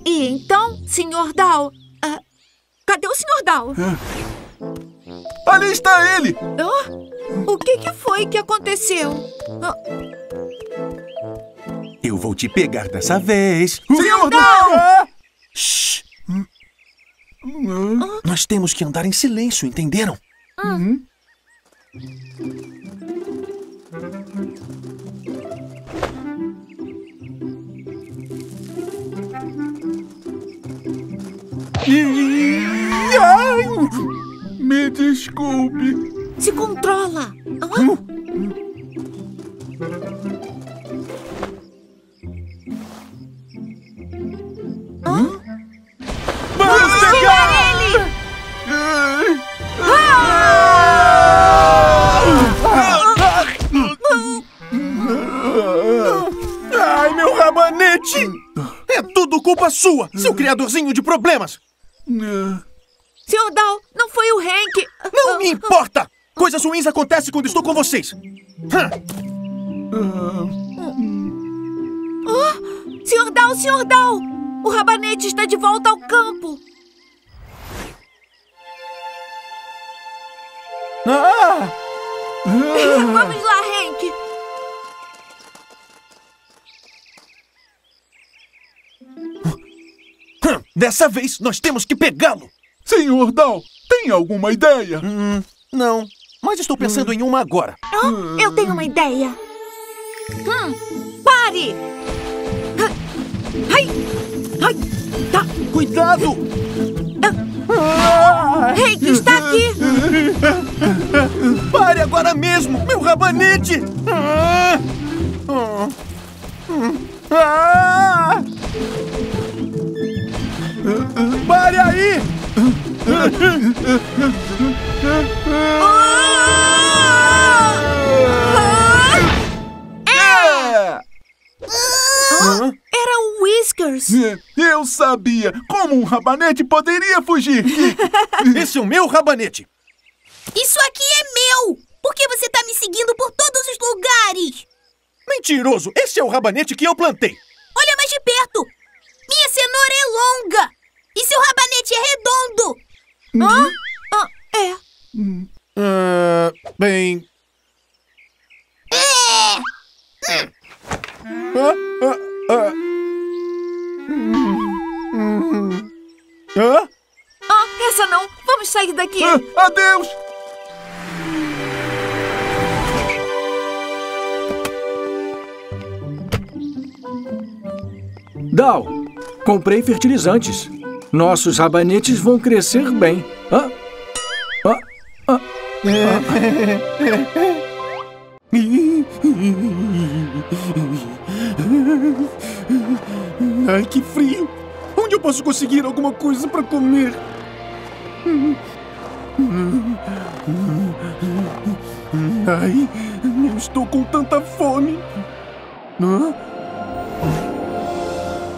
e então, Sr. Dow? ah, cadê o Sr. Dow? Ali está ele! Ah, o que, que foi que aconteceu? Eu vou te pegar dessa vez. Senhor Dow! Shh. Nós temos que andar em silêncio, entenderam? Ai, me desculpe. se controla. É tudo culpa sua, seu criadorzinho de problemas! Sr. Dow, não foi o Hank. Não me importa! Coisas ruins acontecem quando estou com vocês! Hã? Sr. Dow, Sr. Dow! O rabanete está de volta ao campo. Ah! Vamos lá, Hank. Hã, Dessa vez, nós temos que pegá-lo! Senhor Dow, tem alguma ideia? Hum, não, mas estou pensando em uma agora. Ah, eu tenho uma ideia. Hum, pare! Ai, ai, tá. Cuidado! Hank está aqui. Pare agora mesmo, meu rabanete! Ah! Ah! Ah! Pare aí! Ah, Era o Whisker. Snickers. Eu sabia! Como um rabanete poderia fugir? Esse é o meu rabanete! Isso aqui é meu! Por que você tá me seguindo por todos os lugares? Mentiroso! Esse é o rabanete que eu plantei! Olha mais de perto! Minha cenoura é longa! E seu rabanete é redondo! Hã? Ah, é. Ah, bem. É! Ah, ah, ah. Hum. Hã? Ah, essa não. Vamos sair daqui. Ah, adeus! Dal, comprei fertilizantes. Nossos rabanetes vão crescer bem. Hã? Hã? Hã? Ai, que frio! Onde eu posso conseguir alguma coisa para comer? Ai, eu estou com tanta fome. Hã?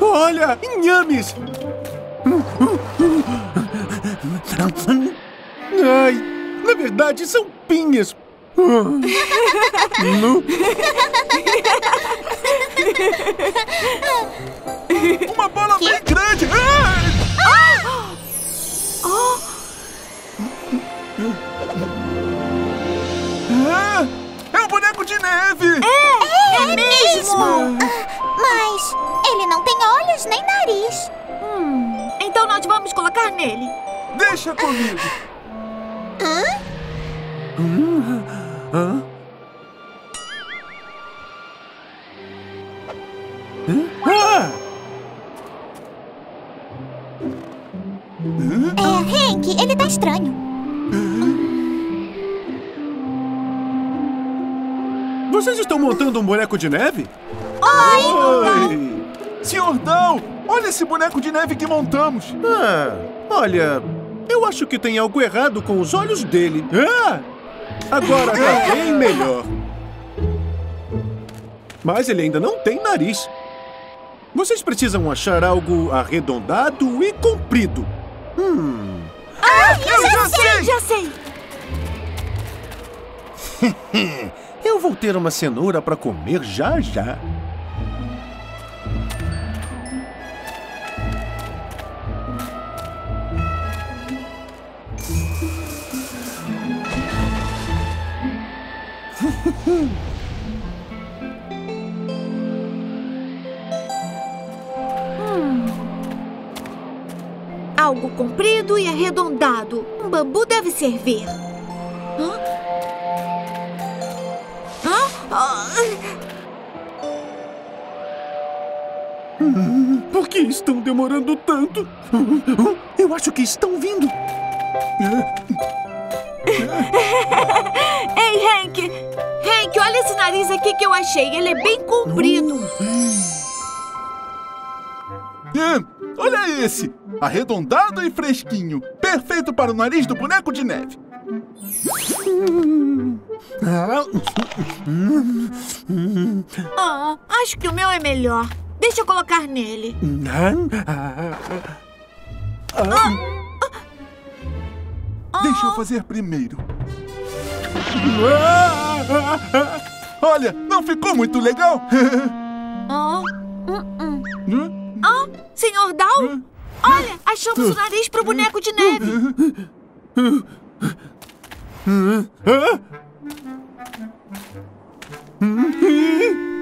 Olha, inhames! Ai, na verdade são pinhas. Uma bola bem grande! Ah, é um boneco de neve! É, É mesmo! Mas ele não tem olhos nem nariz. Hum, então nós vamos colocar nele. Deixa comigo! Hã? Hã? Ah! É, Hank, ele tá estranho. Vocês estão montando um boneco de neve? Oi! Senhor Dal, olha esse boneco de neve que montamos! Ah, olha, eu acho que tem algo errado com os olhos dele. Ah! Agora tá bem melhor. Mas ele ainda não tem nariz. Vocês precisam achar algo arredondado e comprido. Hum. Ah, eu já sei! Já sei! Eu vou ter uma cenoura para comer já já. Algo comprido e arredondado. Um bambu deve servir. Por que estão demorando tanto? Eu acho que estão vindo. Ei, Hank! Hank, olha esse nariz aqui que eu achei. Ele é bem comprido. Ah, olha esse! Arredondado e fresquinho. Perfeito para o nariz do boneco de neve. Ah, acho que o meu é melhor. Deixa eu colocar nele. Deixa eu fazer primeiro. Olha, não ficou muito legal? Ah, hum, hum. Ah, senhor Dal? Olha, achamos o nariz pro boneco de neve.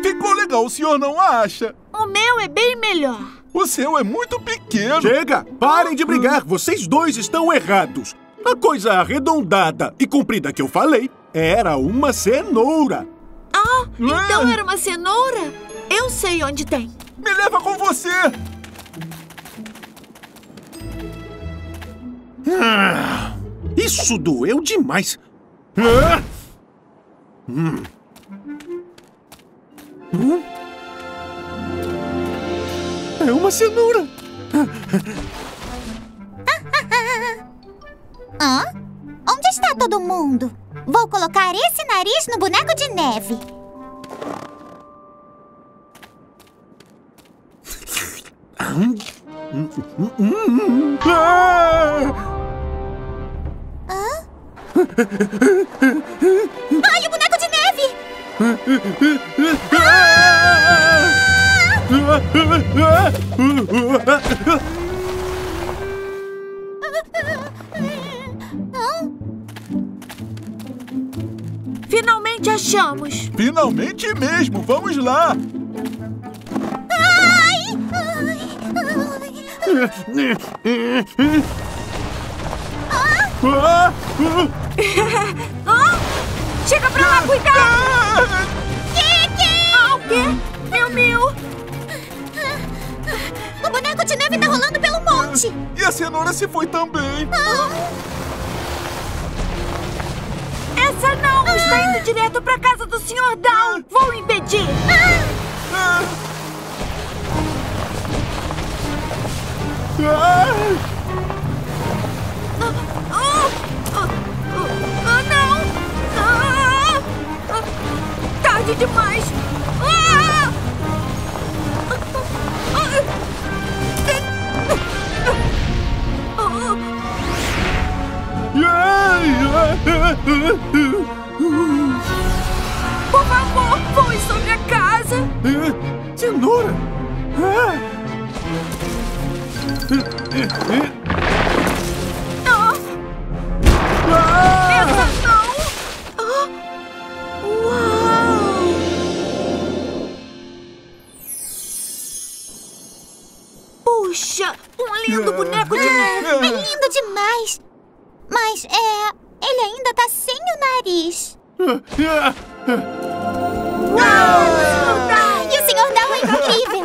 Ficou legal, o senhor não acha? O meu é bem melhor. O seu é muito pequeno. Chega! Parem de brigar! Vocês dois estão errados! A coisa arredondada e comprida que eu falei era uma cenoura. Ah, então era uma cenoura? Eu sei onde tem. Me leva com você! Ah, isso doeu demais. Ah! Hum. Hum? É uma cenoura. Hã? Onde está todo mundo? Vou colocar esse nariz no boneco de neve. Ai, o boneco de neve! Finalmente achamos. Finalmente mesmo, vamos lá! Ah! Ah! Chega pra lá, cuidado! Ah, o quê? Meu meu! Boneco de neve tá rolando pelo monte! E a cenoura se foi também! Essa não! Está indo direto pra casa do Sr. Down! Vou impedir! Ah, ah, ah, não! Ah, ah, tarde demais! Por favor, voe sobre a casa! Cenoura! Ah! Ah, e o Sr. Down é incrível!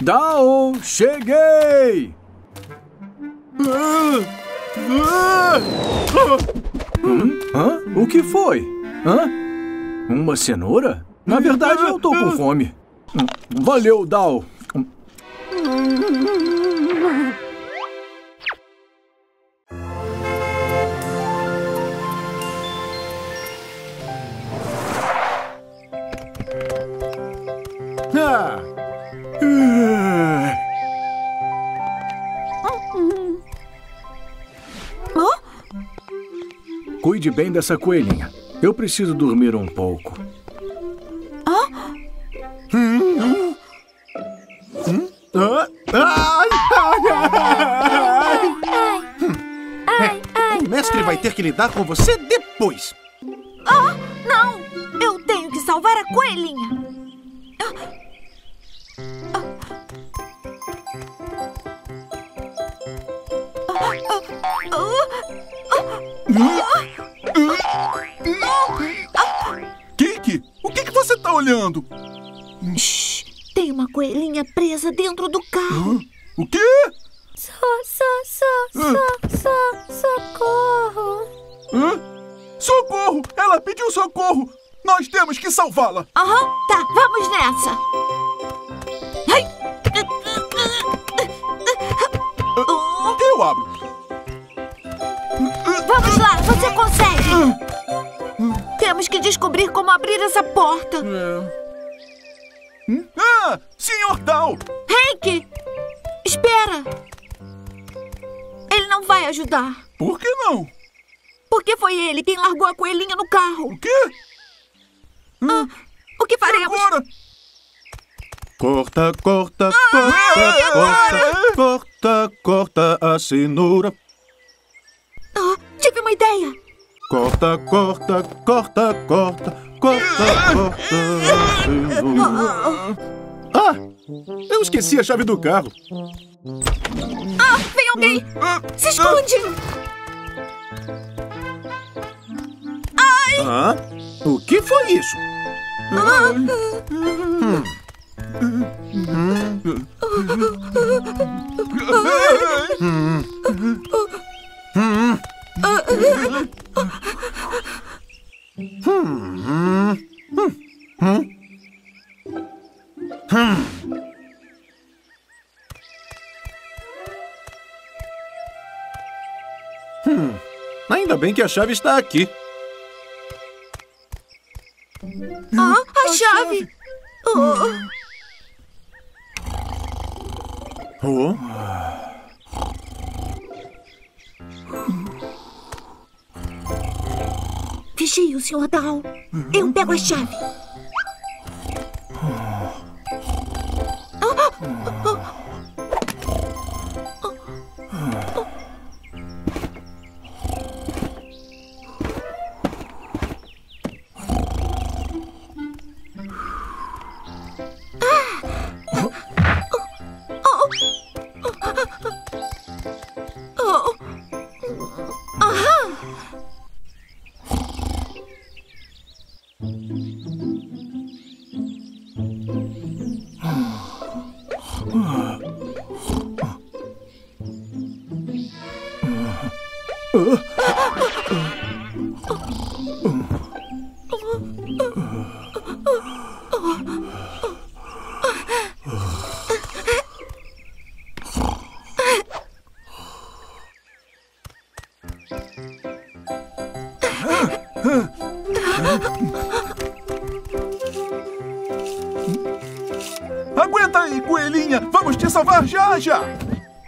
Down, cheguei! Hã? O que foi? Hã? Uma cenoura? Na verdade, eu tô com fome. Valeu, Dal. Bem dessa coelhinha. Eu preciso dormir um pouco. Ah, ai, ai, ai, ai. O mestre vai ter que lidar com você depois. Cenoura. Ah, tive uma ideia. Corta, corta, corta, corta, corta, corta a cenoura. Ah! Eu esqueci a chave do carro. Ah, vem alguém! Se esconde! Ai! Ah? O que foi isso? Ah. Hum. Ainda bem que a chave está aqui. Ah, a chave! Oh. Oh. Vigie-o, Sr. Dow. Eu pego a chave.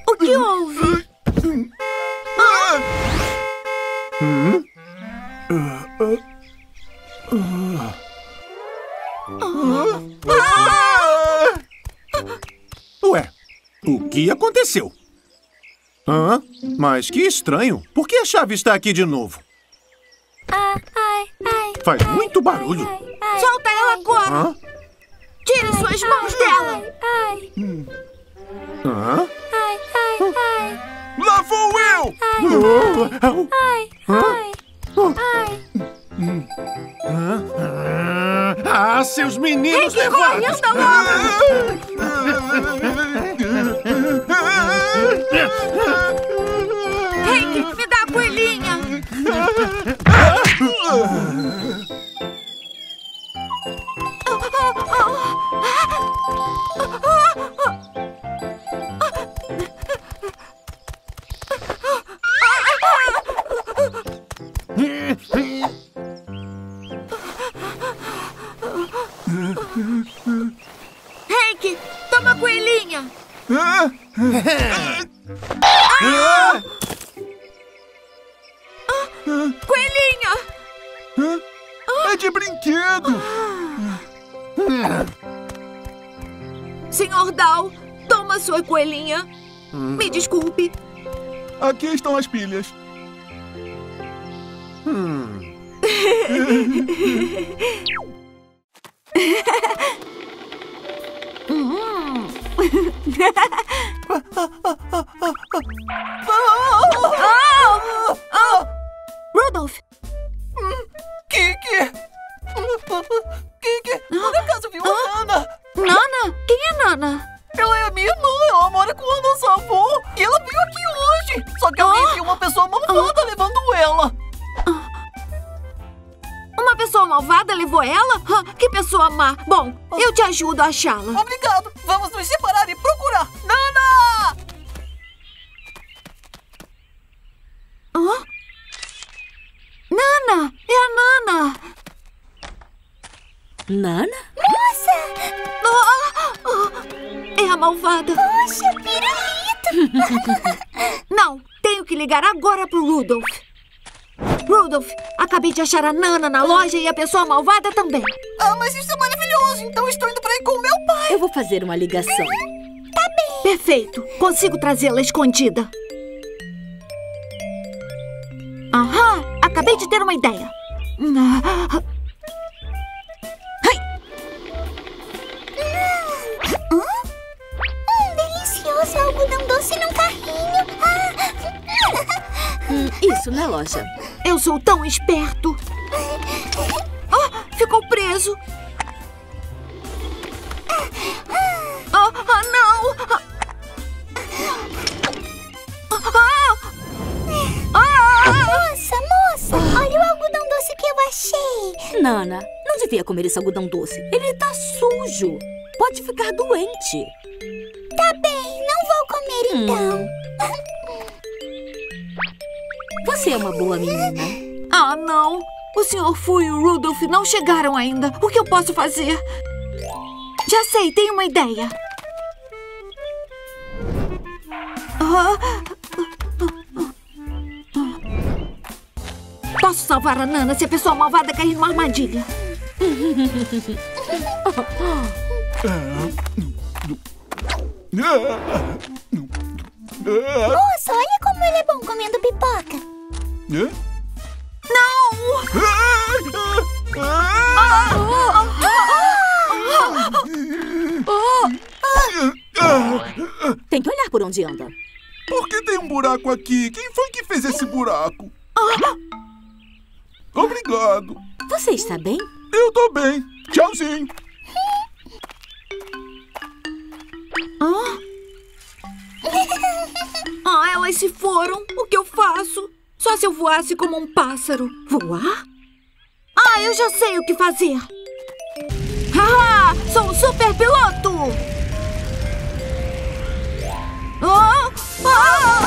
O que houve? Hum? Ué, o que aconteceu? Hã? Mas que estranho. Por que a chave está aqui de novo? Faz muito barulho. Solta ela agora! Hã? Tire suas mãos dela! Hã? Lá vou eu! Ah, seus meninos corre, levados! anda Hank, me dá a coelhinha! Hank, Aqui estão as pilhas. Oh! Oh! Rudolph! Kiki! Kiki, por acaso viu a Nana? Nana? Quem é Nana? Malvada levou ela? Que pessoa má. Bom, eu te ajudo a achá-la. Obrigado. Vamos nos separar e procurar. Nana! Hã? Nana! É a Nana! Nana? Ah, É a malvada. Poxa, pirulito! Não, tenho que ligar agora pro Rudolph. Rudolph, acabei de achar a Nana na loja e a pessoa malvada também. Ah, mas isso é maravilhoso. Então estou indo pra ir com meu pai. Eu vou fazer uma ligação. Perfeito. Consigo trazê-la escondida. Aham, acabei de ter uma ideia. Ah, Hum, delicioso algodão doce num carrinho. Hum, isso na loja. Eu sou tão esperto. Ah, ficou preso. Ah, ah, não! Ah! Ah! Moça, moça, olha o algodão doce que eu achei. Nana, não devia comer esse algodão doce. Ele tá sujo. Pode ficar doente. Tá bem, não vou comer então. Você é uma boa menina. Ah, não! O Sr. Fu e o Rudolph não chegaram ainda. O que eu posso fazer? Já sei, tenho uma ideia. Posso salvar a Nana se a pessoa malvada cair numa armadilha. Moça, olha como ele é bom comendo pipoca. Tem que olhar por onde anda. Por que tem um buraco aqui? Quem foi que fez esse buraco? Obrigado. Você está bem? Eu tô bem. Tchauzinho. Ah, elas se foram. O que eu faço? Só se eu voasse como um pássaro. Voar? Ah, eu já sei o que fazer. Ah, sou um super piloto! Ah, ah!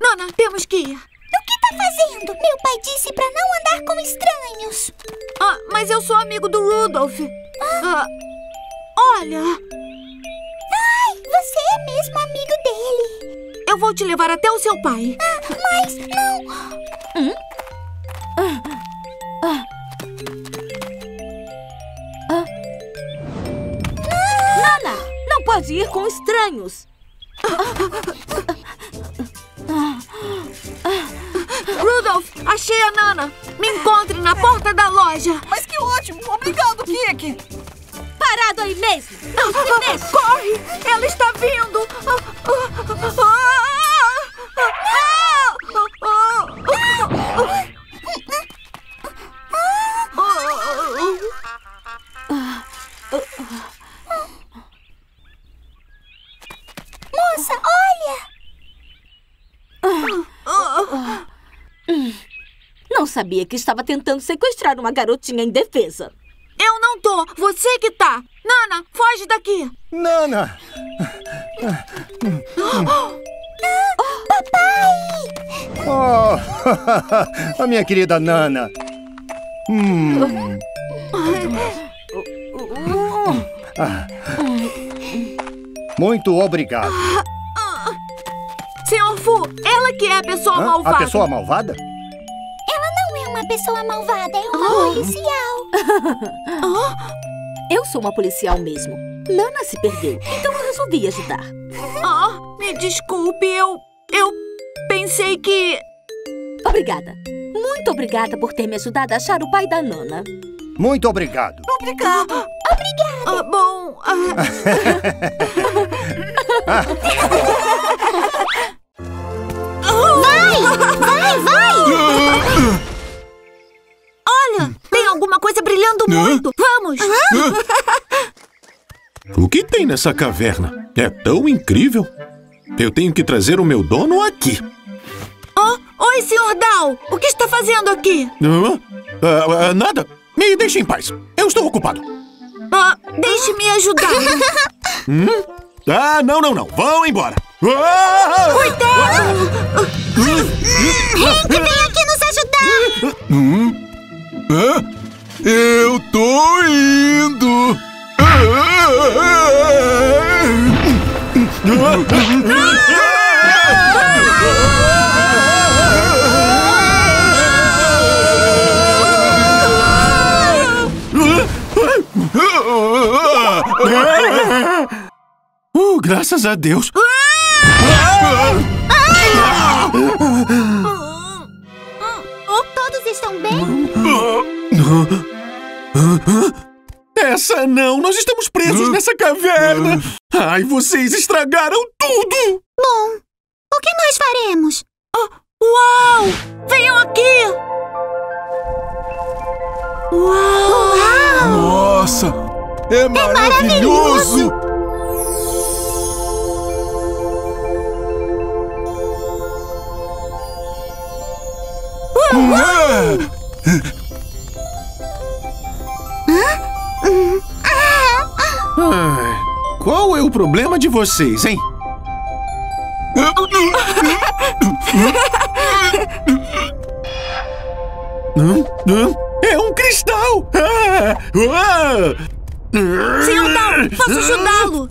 Nana, temos que ir. O que tá fazendo? Meu pai disse pra não andar com estranhos. Ah, mas eu sou amigo do Rudolph. Ah, olha, Ai, você é mesmo amigo dele. eu vou te levar até o seu pai. Ah, mas não. Nana, não pode ir com estranhos. Rudolph, achei a Nana. Me encontre na porta da loja. Mas que ótimo! Obrigado, Kiki! Parado aí mesmo. Não se mexa. Corre! Ela está vindo! Moça, olha. Não sabia que estava tentando sequestrar uma garotinha indefesa. Eu não tô! Você que tá! Nana, foge daqui! Nana! Oh, a minha querida Nana. Hum. Ah. Muito obrigado. Senhor Fu, ela que é a pessoa Hã? malvada. A pessoa malvada? Ela não é uma pessoa malvada, é uma Oh. Eu sou uma policial mesmo. Nana se perdeu, então eu resolvi ajudar. Ah, me desculpe, eu. Eu pensei que. Obrigada. Muito obrigada por ter me ajudado a achar o pai da Nana. Muito obrigado. Obrigado! Ah, bom. ah, Vai, vai! Olha, tem alguma coisa brilhando muito. Vamos! O que tem nessa caverna? É tão incrível. Eu tenho que trazer o meu dono aqui. Oh, oi, Sr. Dal! O que está fazendo aqui? Ah, ah, nada. Me deixe em paz. Eu estou ocupado. Ah, Deixe-me ajudar. Hum? Ah, não, não, não. Vão embora. Ah! Cuidado! Hank, vem aqui nos ajudar! Hum? Hã? Eu tô indo! Uh, graças a Deus. Todos estão bem? Essa não! Nós estamos presos nessa caverna! Ai, vocês estragaram tudo! Bom, o que nós faremos? Uau! Venham aqui! Uau! Nossa! É maravilhoso! Ah! Ai, qual é o problema de vocês, hein? É um cristal! Senhor Down, posso ajudá-lo?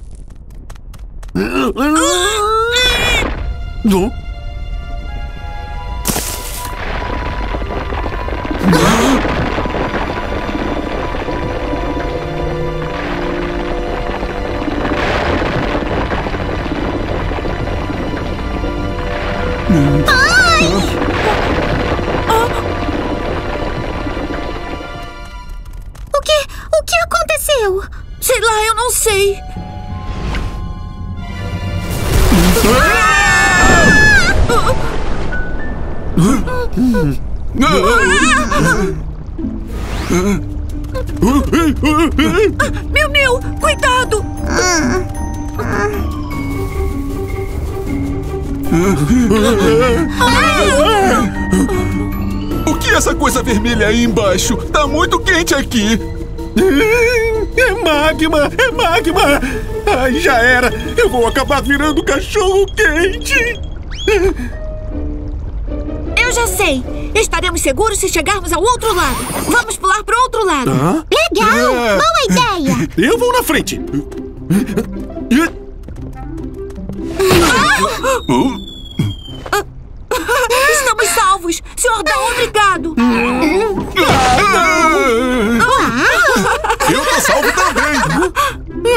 Sei. Meu, meu, cuidado! O que é essa coisa vermelha aí embaixo? Tá muito quente aqui. É magma! É magma! Ai, já era! Eu vou acabar virando cachorro quente! Eu já sei. Estaremos seguros se chegarmos ao outro lado. Vamos pular pro outro lado. Hã? Legal! Boa ideia! Eu vou na frente! Estamos salvos. Senhor Down, obrigado. Eu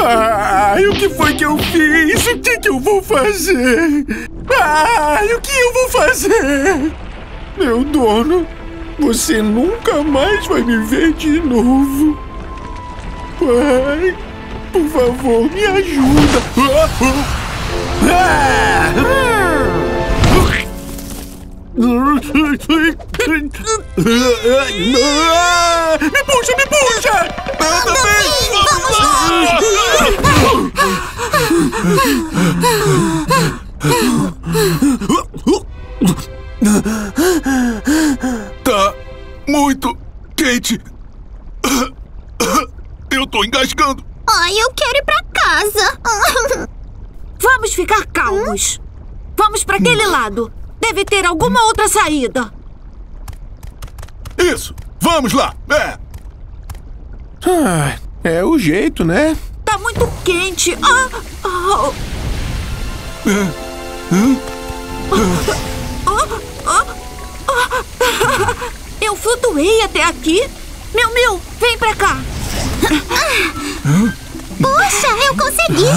Ai, o que foi que eu fiz? O que, que eu vou fazer? Ai, o que eu vou fazer? Meu dono, você nunca mais vai me ver de novo. Pai, por favor, me ajuda. Ah, ah. Me puxa, me puxa! Eu também! Tá muito quente. Eu tô engasgando. Ai, eu quero ir pra casa. Vamos ficar calmos. Vamos para aquele lado. Deve ter alguma outra saída. Isso! Vamos lá! É! Ah, é o jeito, né? Tá muito quente. Ah, ah, ah, ah. Eu flutuei até aqui. Meu, meu, vem pra cá. Puxa, eu consegui!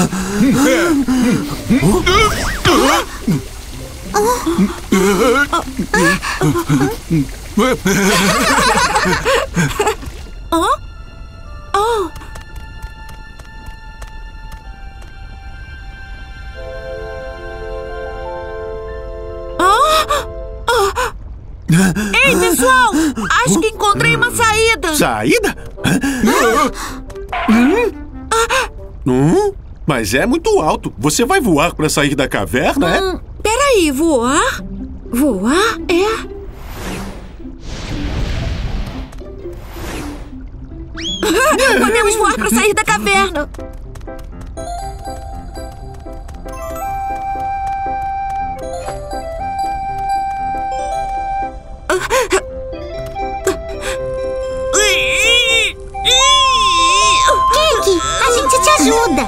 Oh. Ah! Ei, pessoal! Acho que encontrei uma saída! Saída? Hum? Mas é muito alto. Você vai voar para sair da caverna, é? Peraí, voar? Voar é. Podemos voar para sair da caverna! Kiki, a gente te ajuda!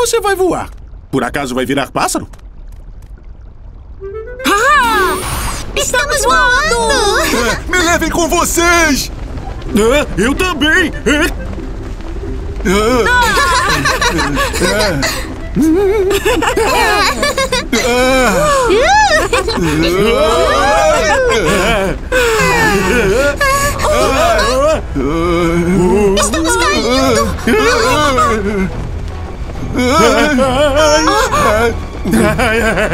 Você vai voar? Por acaso vai virar pássaro? Ah! Estamos voando! Me levem com vocês! Ah, eu também! Estamos caindo!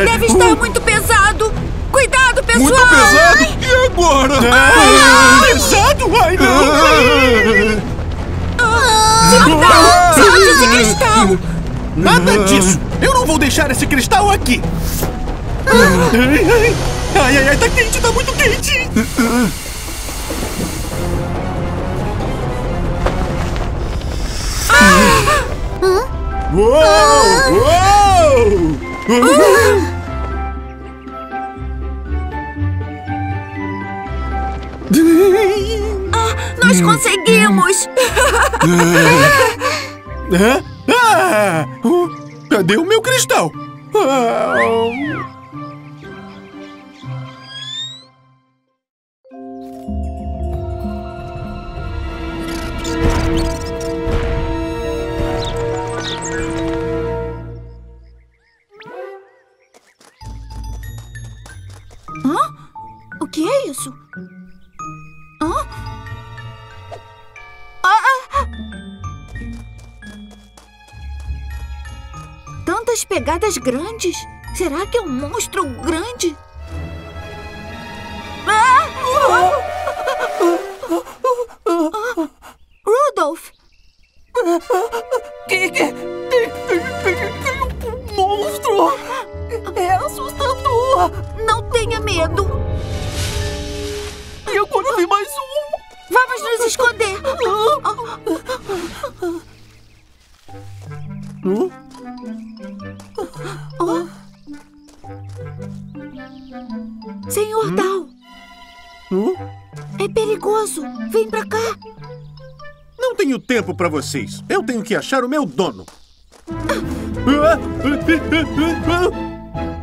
Deve estar muito pesado! Cuidado, pessoal! Muito pesado? E agora? Pesado? Ai, não! Não! Solte esse cristal! Nada disso! Eu não vou deixar esse cristal aqui! Ai, ai, ai, tá quente, tá muito quente! Uou! Uou! Ah, nós conseguimos! Hã? Ah! Uh, Cadê o meu cristal? Isso? Hã? Ah! Tantas pegadas grandes. Será que é um monstro grande? Ah! Ah! Rudolph! Que, que, tem, tem, tem, tem um monstro! É assustador! Não tenha medo! Vem mais um! Vamos nos esconder! Hum? Oh. Senhor Dal, Hum? é perigoso. Vem pra cá. Não tenho tempo pra vocês. Eu tenho que achar o meu dono.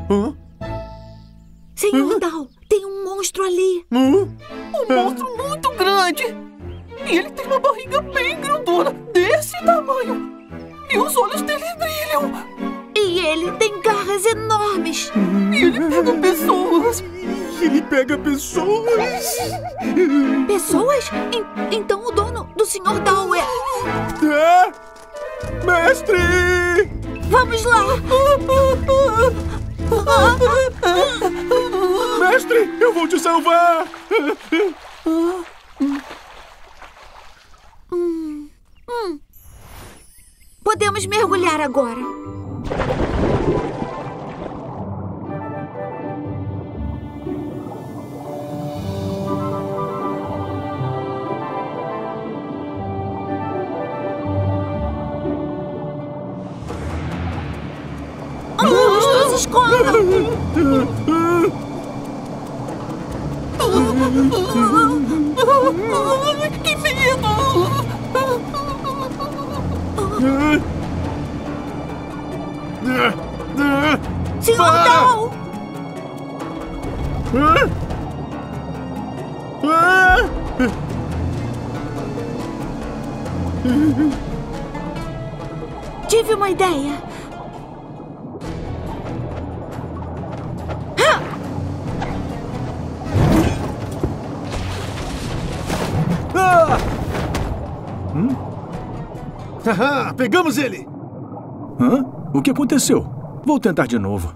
Hã? Senhor Dal, tem um monstro ali. Um monstro muito grande! E ele tem uma barriga bem grandona, desse tamanho! E os olhos dele brilham! E ele tem garras enormes. E ele pega pessoas! Ele pega pessoas! Pessoas? En- então o dono do Senhor Dal é... Ah! Mestre! Vamos lá! Mestre, eu vou te salvar! Podemos mergulhar agora. Que! Senhor! Tive uma ideia. Haha, pegamos ele! Hã? O que aconteceu? Vou tentar de novo.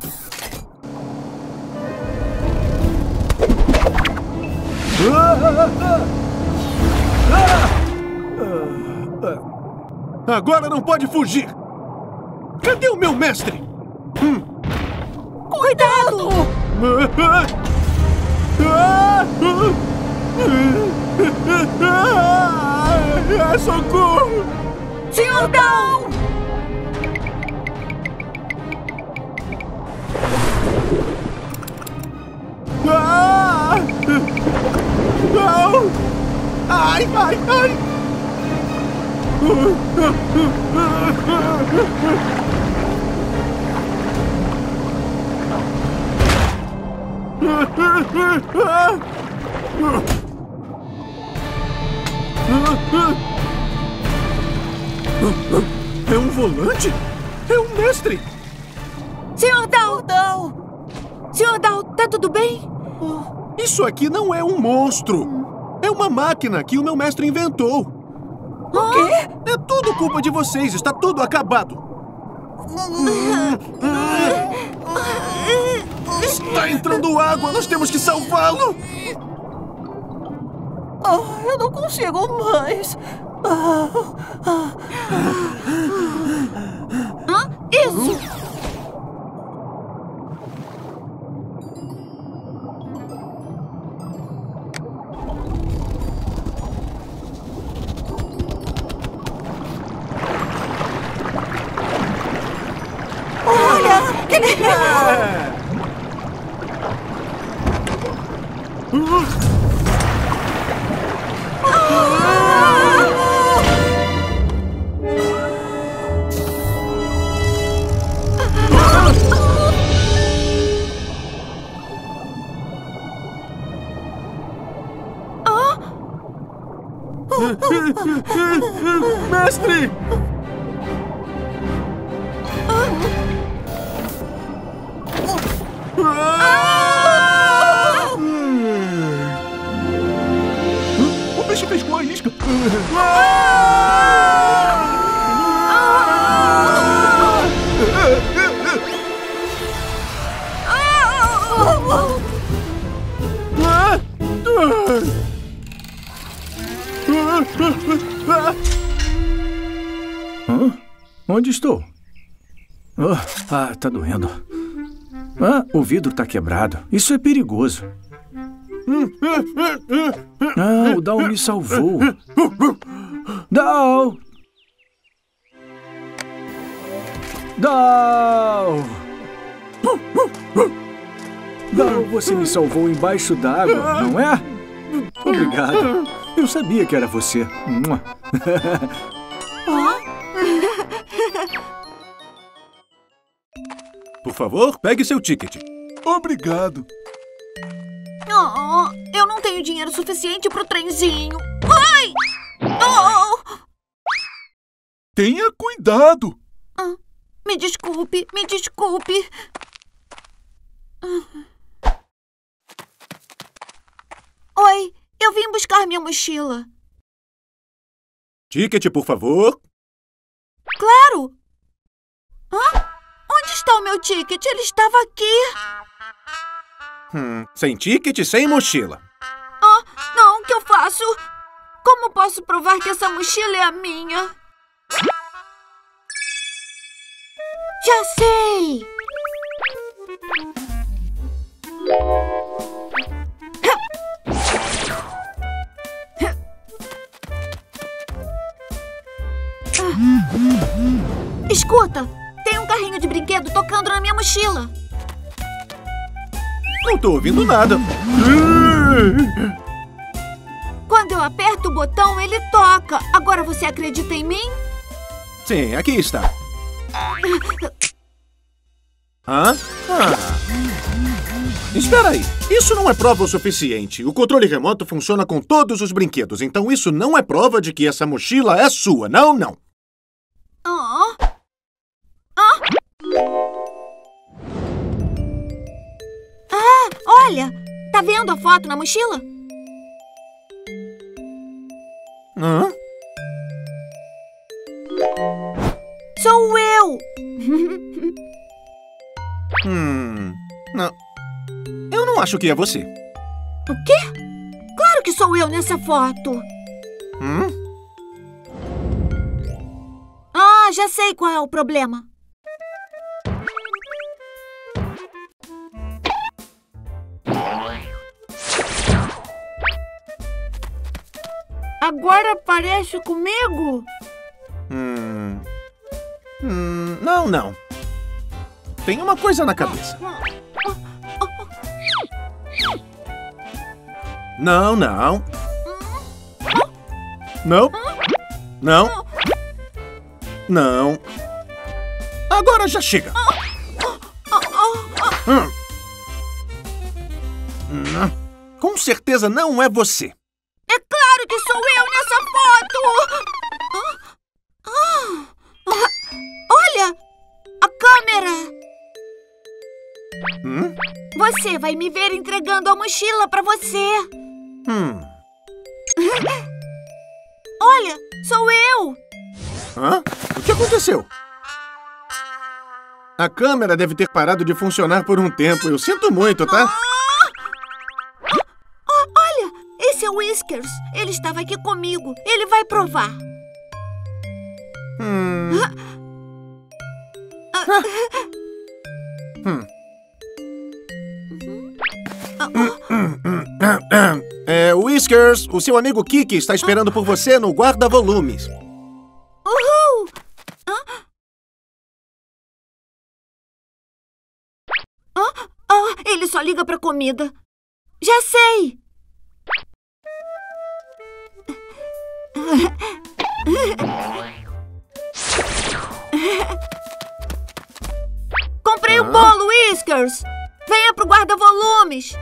Agora não pode fugir! Cadê o meu mestre? Hum. Cuidado! Ah, socorro! Senhor Dal! Ah! Não! Ai, ai, ai! É um volante? É um mestre! Senhor Dal! Dal! Senhor Dal, tá tudo bem? Isso aqui não é um monstro! É uma máquina que o meu mestre inventou! O quê? É tudo culpa de vocês, está tudo acabado! Está entrando água, nós temos que salvá-lo! Ah, eu não consigo mais! Ah, ah. Mestre! O peixe pescou a isca. Onde estou? Ah, ah, tá doendo. Ah, o vidro tá quebrado. Isso é perigoso. Ah, o Dal me salvou. Dal! Dal! Dal, você me salvou embaixo d'água, não é? Obrigado. Eu sabia que era você. Mua. Por favor, pegue seu ticket. Obrigado. Oh, eu não tenho dinheiro suficiente pro trenzinho. Ai! Oh! Tenha cuidado. Ah, me desculpe, me desculpe. Ah. Oi, eu vim buscar minha mochila. Ticket, por favor. Claro! Hã? Onde está o meu ticket? Ele estava aqui. Hum, sem ticket, sem mochila. Ah, não, o que eu faço? Como posso provar que essa mochila é a minha? Já sei! Escuta, tem um carrinho de brinquedo tocando na minha mochila. Não tô ouvindo nada. Quando eu aperto o botão, ele toca. Agora você acredita em mim? Sim, aqui está. Hã? Ah. Espera aí. Isso não é prova o suficiente. O controle remoto funciona com todos os brinquedos, então isso não é prova de que essa mochila é sua. Não, não. Olha! Tá vendo a foto na mochila? Hã? Sou eu! Hum. Não. Eu não acho que é você. O quê? Claro que sou eu nessa foto. Hum? Ah, já sei qual é o problema. Agora parece comigo? Hum. Hum. Não, não. Tem uma coisa na cabeça. Não, não. Não. Não. Não. Agora já chega. Hum. Hum. Com certeza não é você. Você vai me ver entregando a mochila pra você. Hum. Olha, sou eu! Hã? O que aconteceu? A câmera deve ter parado de funcionar por um tempo. Eu sinto muito, tá? Ah, olha, esse é o Whiskers. Ele estava aqui comigo. Ele vai provar. Hum. Hum. É, Whiskers, o seu amigo Kiki está esperando por você no guarda-volumes. Uhul! Ah, ah, ah, ele só liga pra comida. Já sei! Comprei o bolo, Whiskers! Venha pro guarda-volumes!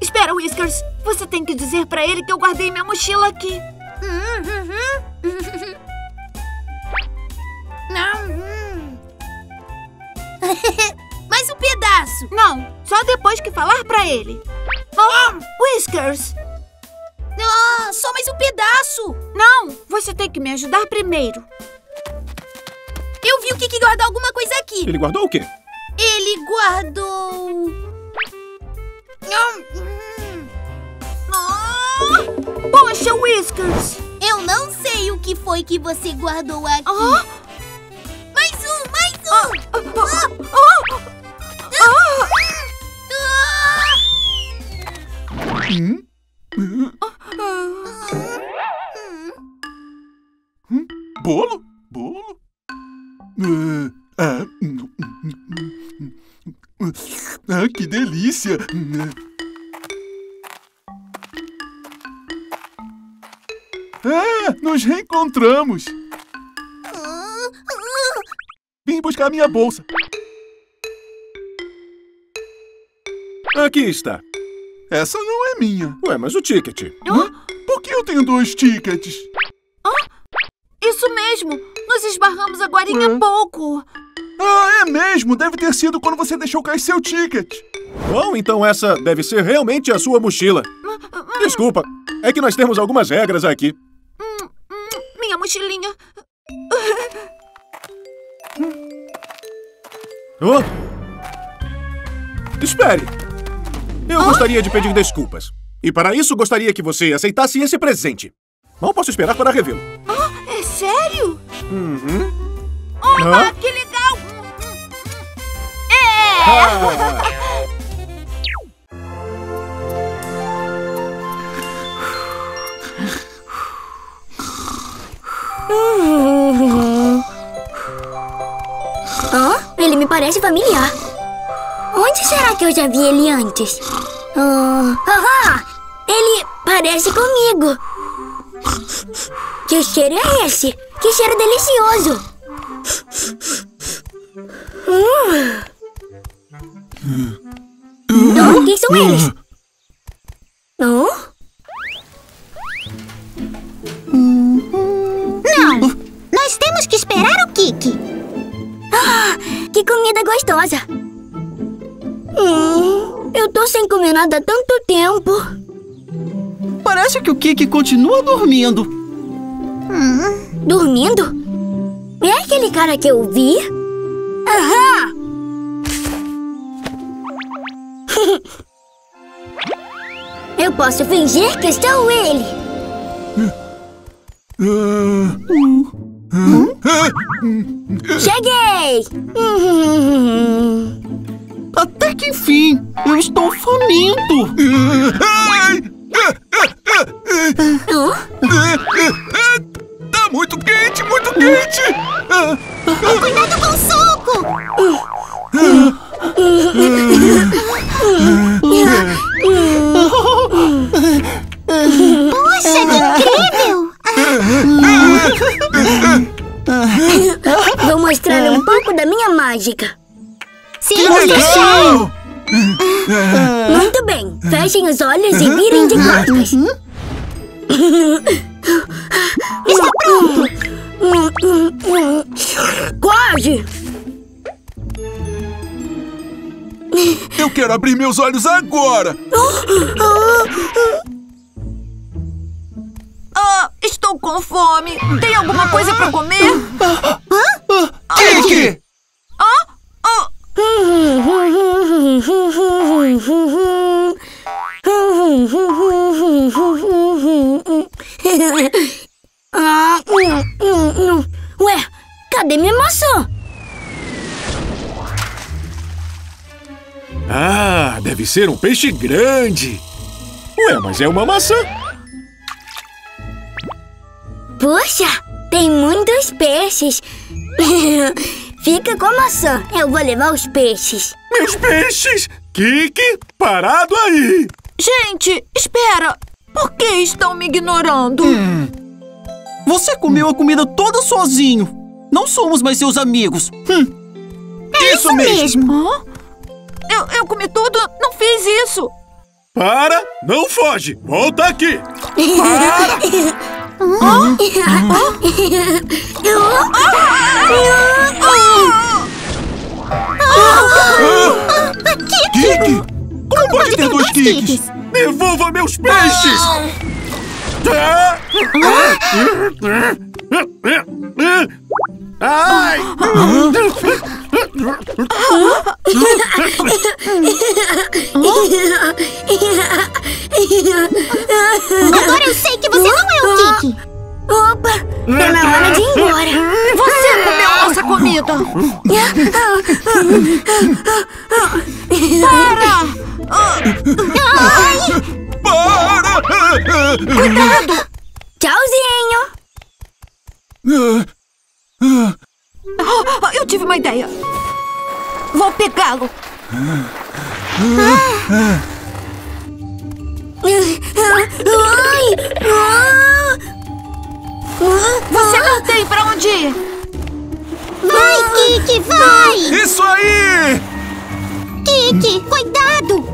Espera, Whiskers! Você tem que dizer pra ele que eu guardei minha mochila aqui. Mais um pedaço! Não, só depois que falar pra ele. Oh, Whiskers! Ah, só mais um pedaço! Não, você tem que me ajudar primeiro. Eu vi o Kiki guardar alguma coisa aqui. Ele guardou o quê? Ele guardou... Ah! Poxa, Whiskers! Eu não sei o que foi que você guardou aqui. Ah? Mais um, mais um! Ah! Hum? Hum? Bolo? Bolo? Ah, ah, Ah, que delícia! Ah, nos reencontramos! Vim buscar minha bolsa. Aqui está. Essa não é minha. Ué, mas o ticket? Hã? Por que eu tenho dois tickets? Isso mesmo! Nos esbarramos agora há pouco. Ah, é mesmo! Deve ter sido quando você deixou cair seu ticket. Bom, então essa deve ser realmente a sua mochila. Desculpa, é que nós temos algumas regras aqui. Minha mochilinha. Oh. Espere! Eu gostaria de pedir desculpas. E para isso gostaria que você aceitasse esse presente. Mal posso esperar para revê-lo. Ah, é sério? Uhum. Oba, Hã? Familiar. Onde será que eu já vi ele antes? Ah! Ele parece comigo. Que cheiro é esse? Que cheiro delicioso! Hum. Oh, quem são eles? Kiki continua dormindo. Hum, dormindo? É aquele cara que eu vi? Aham! eu posso fingir que sou ele. Cheguei! Até que enfim, eu estou faminto. Tá muito quente, muito quente! Cuidado com o suco! Puxa, que incrível! Vou mostrar um pouco da minha mágica. Sim, legal! Muito bem. Fechem os olhos e virem de costas. Está pronto! Quase! Eu quero abrir meus olhos agora! Ah, estou com fome. Tem alguma coisa pra comer? Kiki! Ah? Ah! Ué, cadê minha maçã? Ah, deve ser um peixe grande. Ué, mas é uma maçã. Puxa, tem muitos peixes. Fica com a maçã. Eu vou levar os peixes. Meus peixes! Kiki, parado aí! Gente, espera! Por que estão me ignorando? Hum. Você comeu a comida toda sozinho. Não somos mais seus amigos. Hum. É isso, mesmo. Hã? Eu, eu comi tudo, não fiz isso. Para! Não foge! Volta aqui! Para! Kiki! Como pode ter dois Kikis? Devolva meus peixes! Ai! Agora eu sei que você não é o Kiki. Opa, tá na hora de ir embora. Você comeu nossa comida. Para! Para! Cuidado! Tchauzinho. Ah, Eu tive uma ideia. Vou pegá-lo. Ai! Ah! Você não tem pra onde ir. Vai, Kiki, vai! Isso aí! Nick! Cuidado!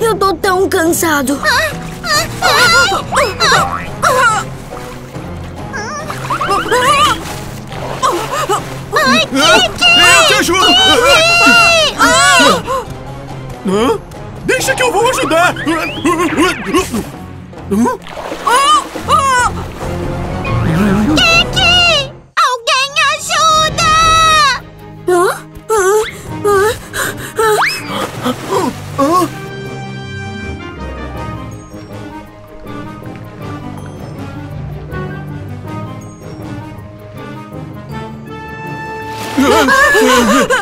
Eu tô tão cansado. Ah, ah, ai, ah, Kiki! Eu te ajudo! Kiki! Ai! Hã? Deixa que eu vou ajudar! Kiki! Alguém ajuda! Hã? Hã? Hã?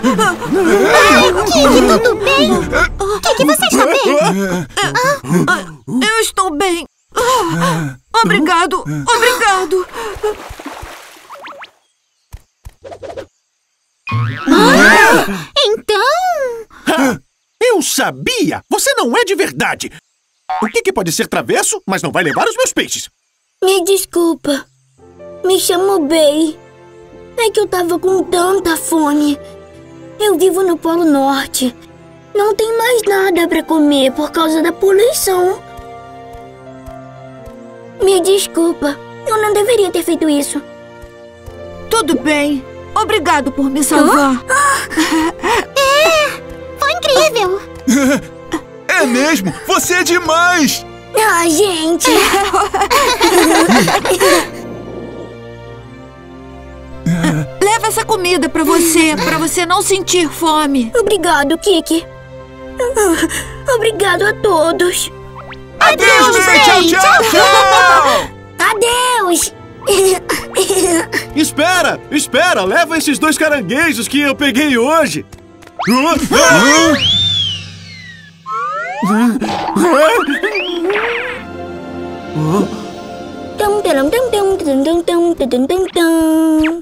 Kiki, tudo bem? Kiki, você está bem? Eu estou bem. Ah, Obrigado, obrigado. Então... Eu sabia! Você não é de verdade! O que, que pode ser travesso, mas não vai levar os meus peixes? Me desculpa. Me chamo Bey. É que eu tava com tanta fome. Eu vivo no Polo Norte. Não tem mais nada pra comer por causa da poluição. Me desculpa. Eu não deveria ter feito isso. Tudo bem. Obrigado por me salvar. É! Foi incrível! É mesmo! Você é demais! Ah, gente! Leva essa comida para você, para você não sentir fome. Obrigado, Kiki. Obrigado a todos. Adeus, Adeus bem, tchau, tchau, tchau. Adeus. espera, espera, leva esses dois caranguejos que eu peguei hoje. Tum, tum, tum, tum, tum, tum, tum, tum.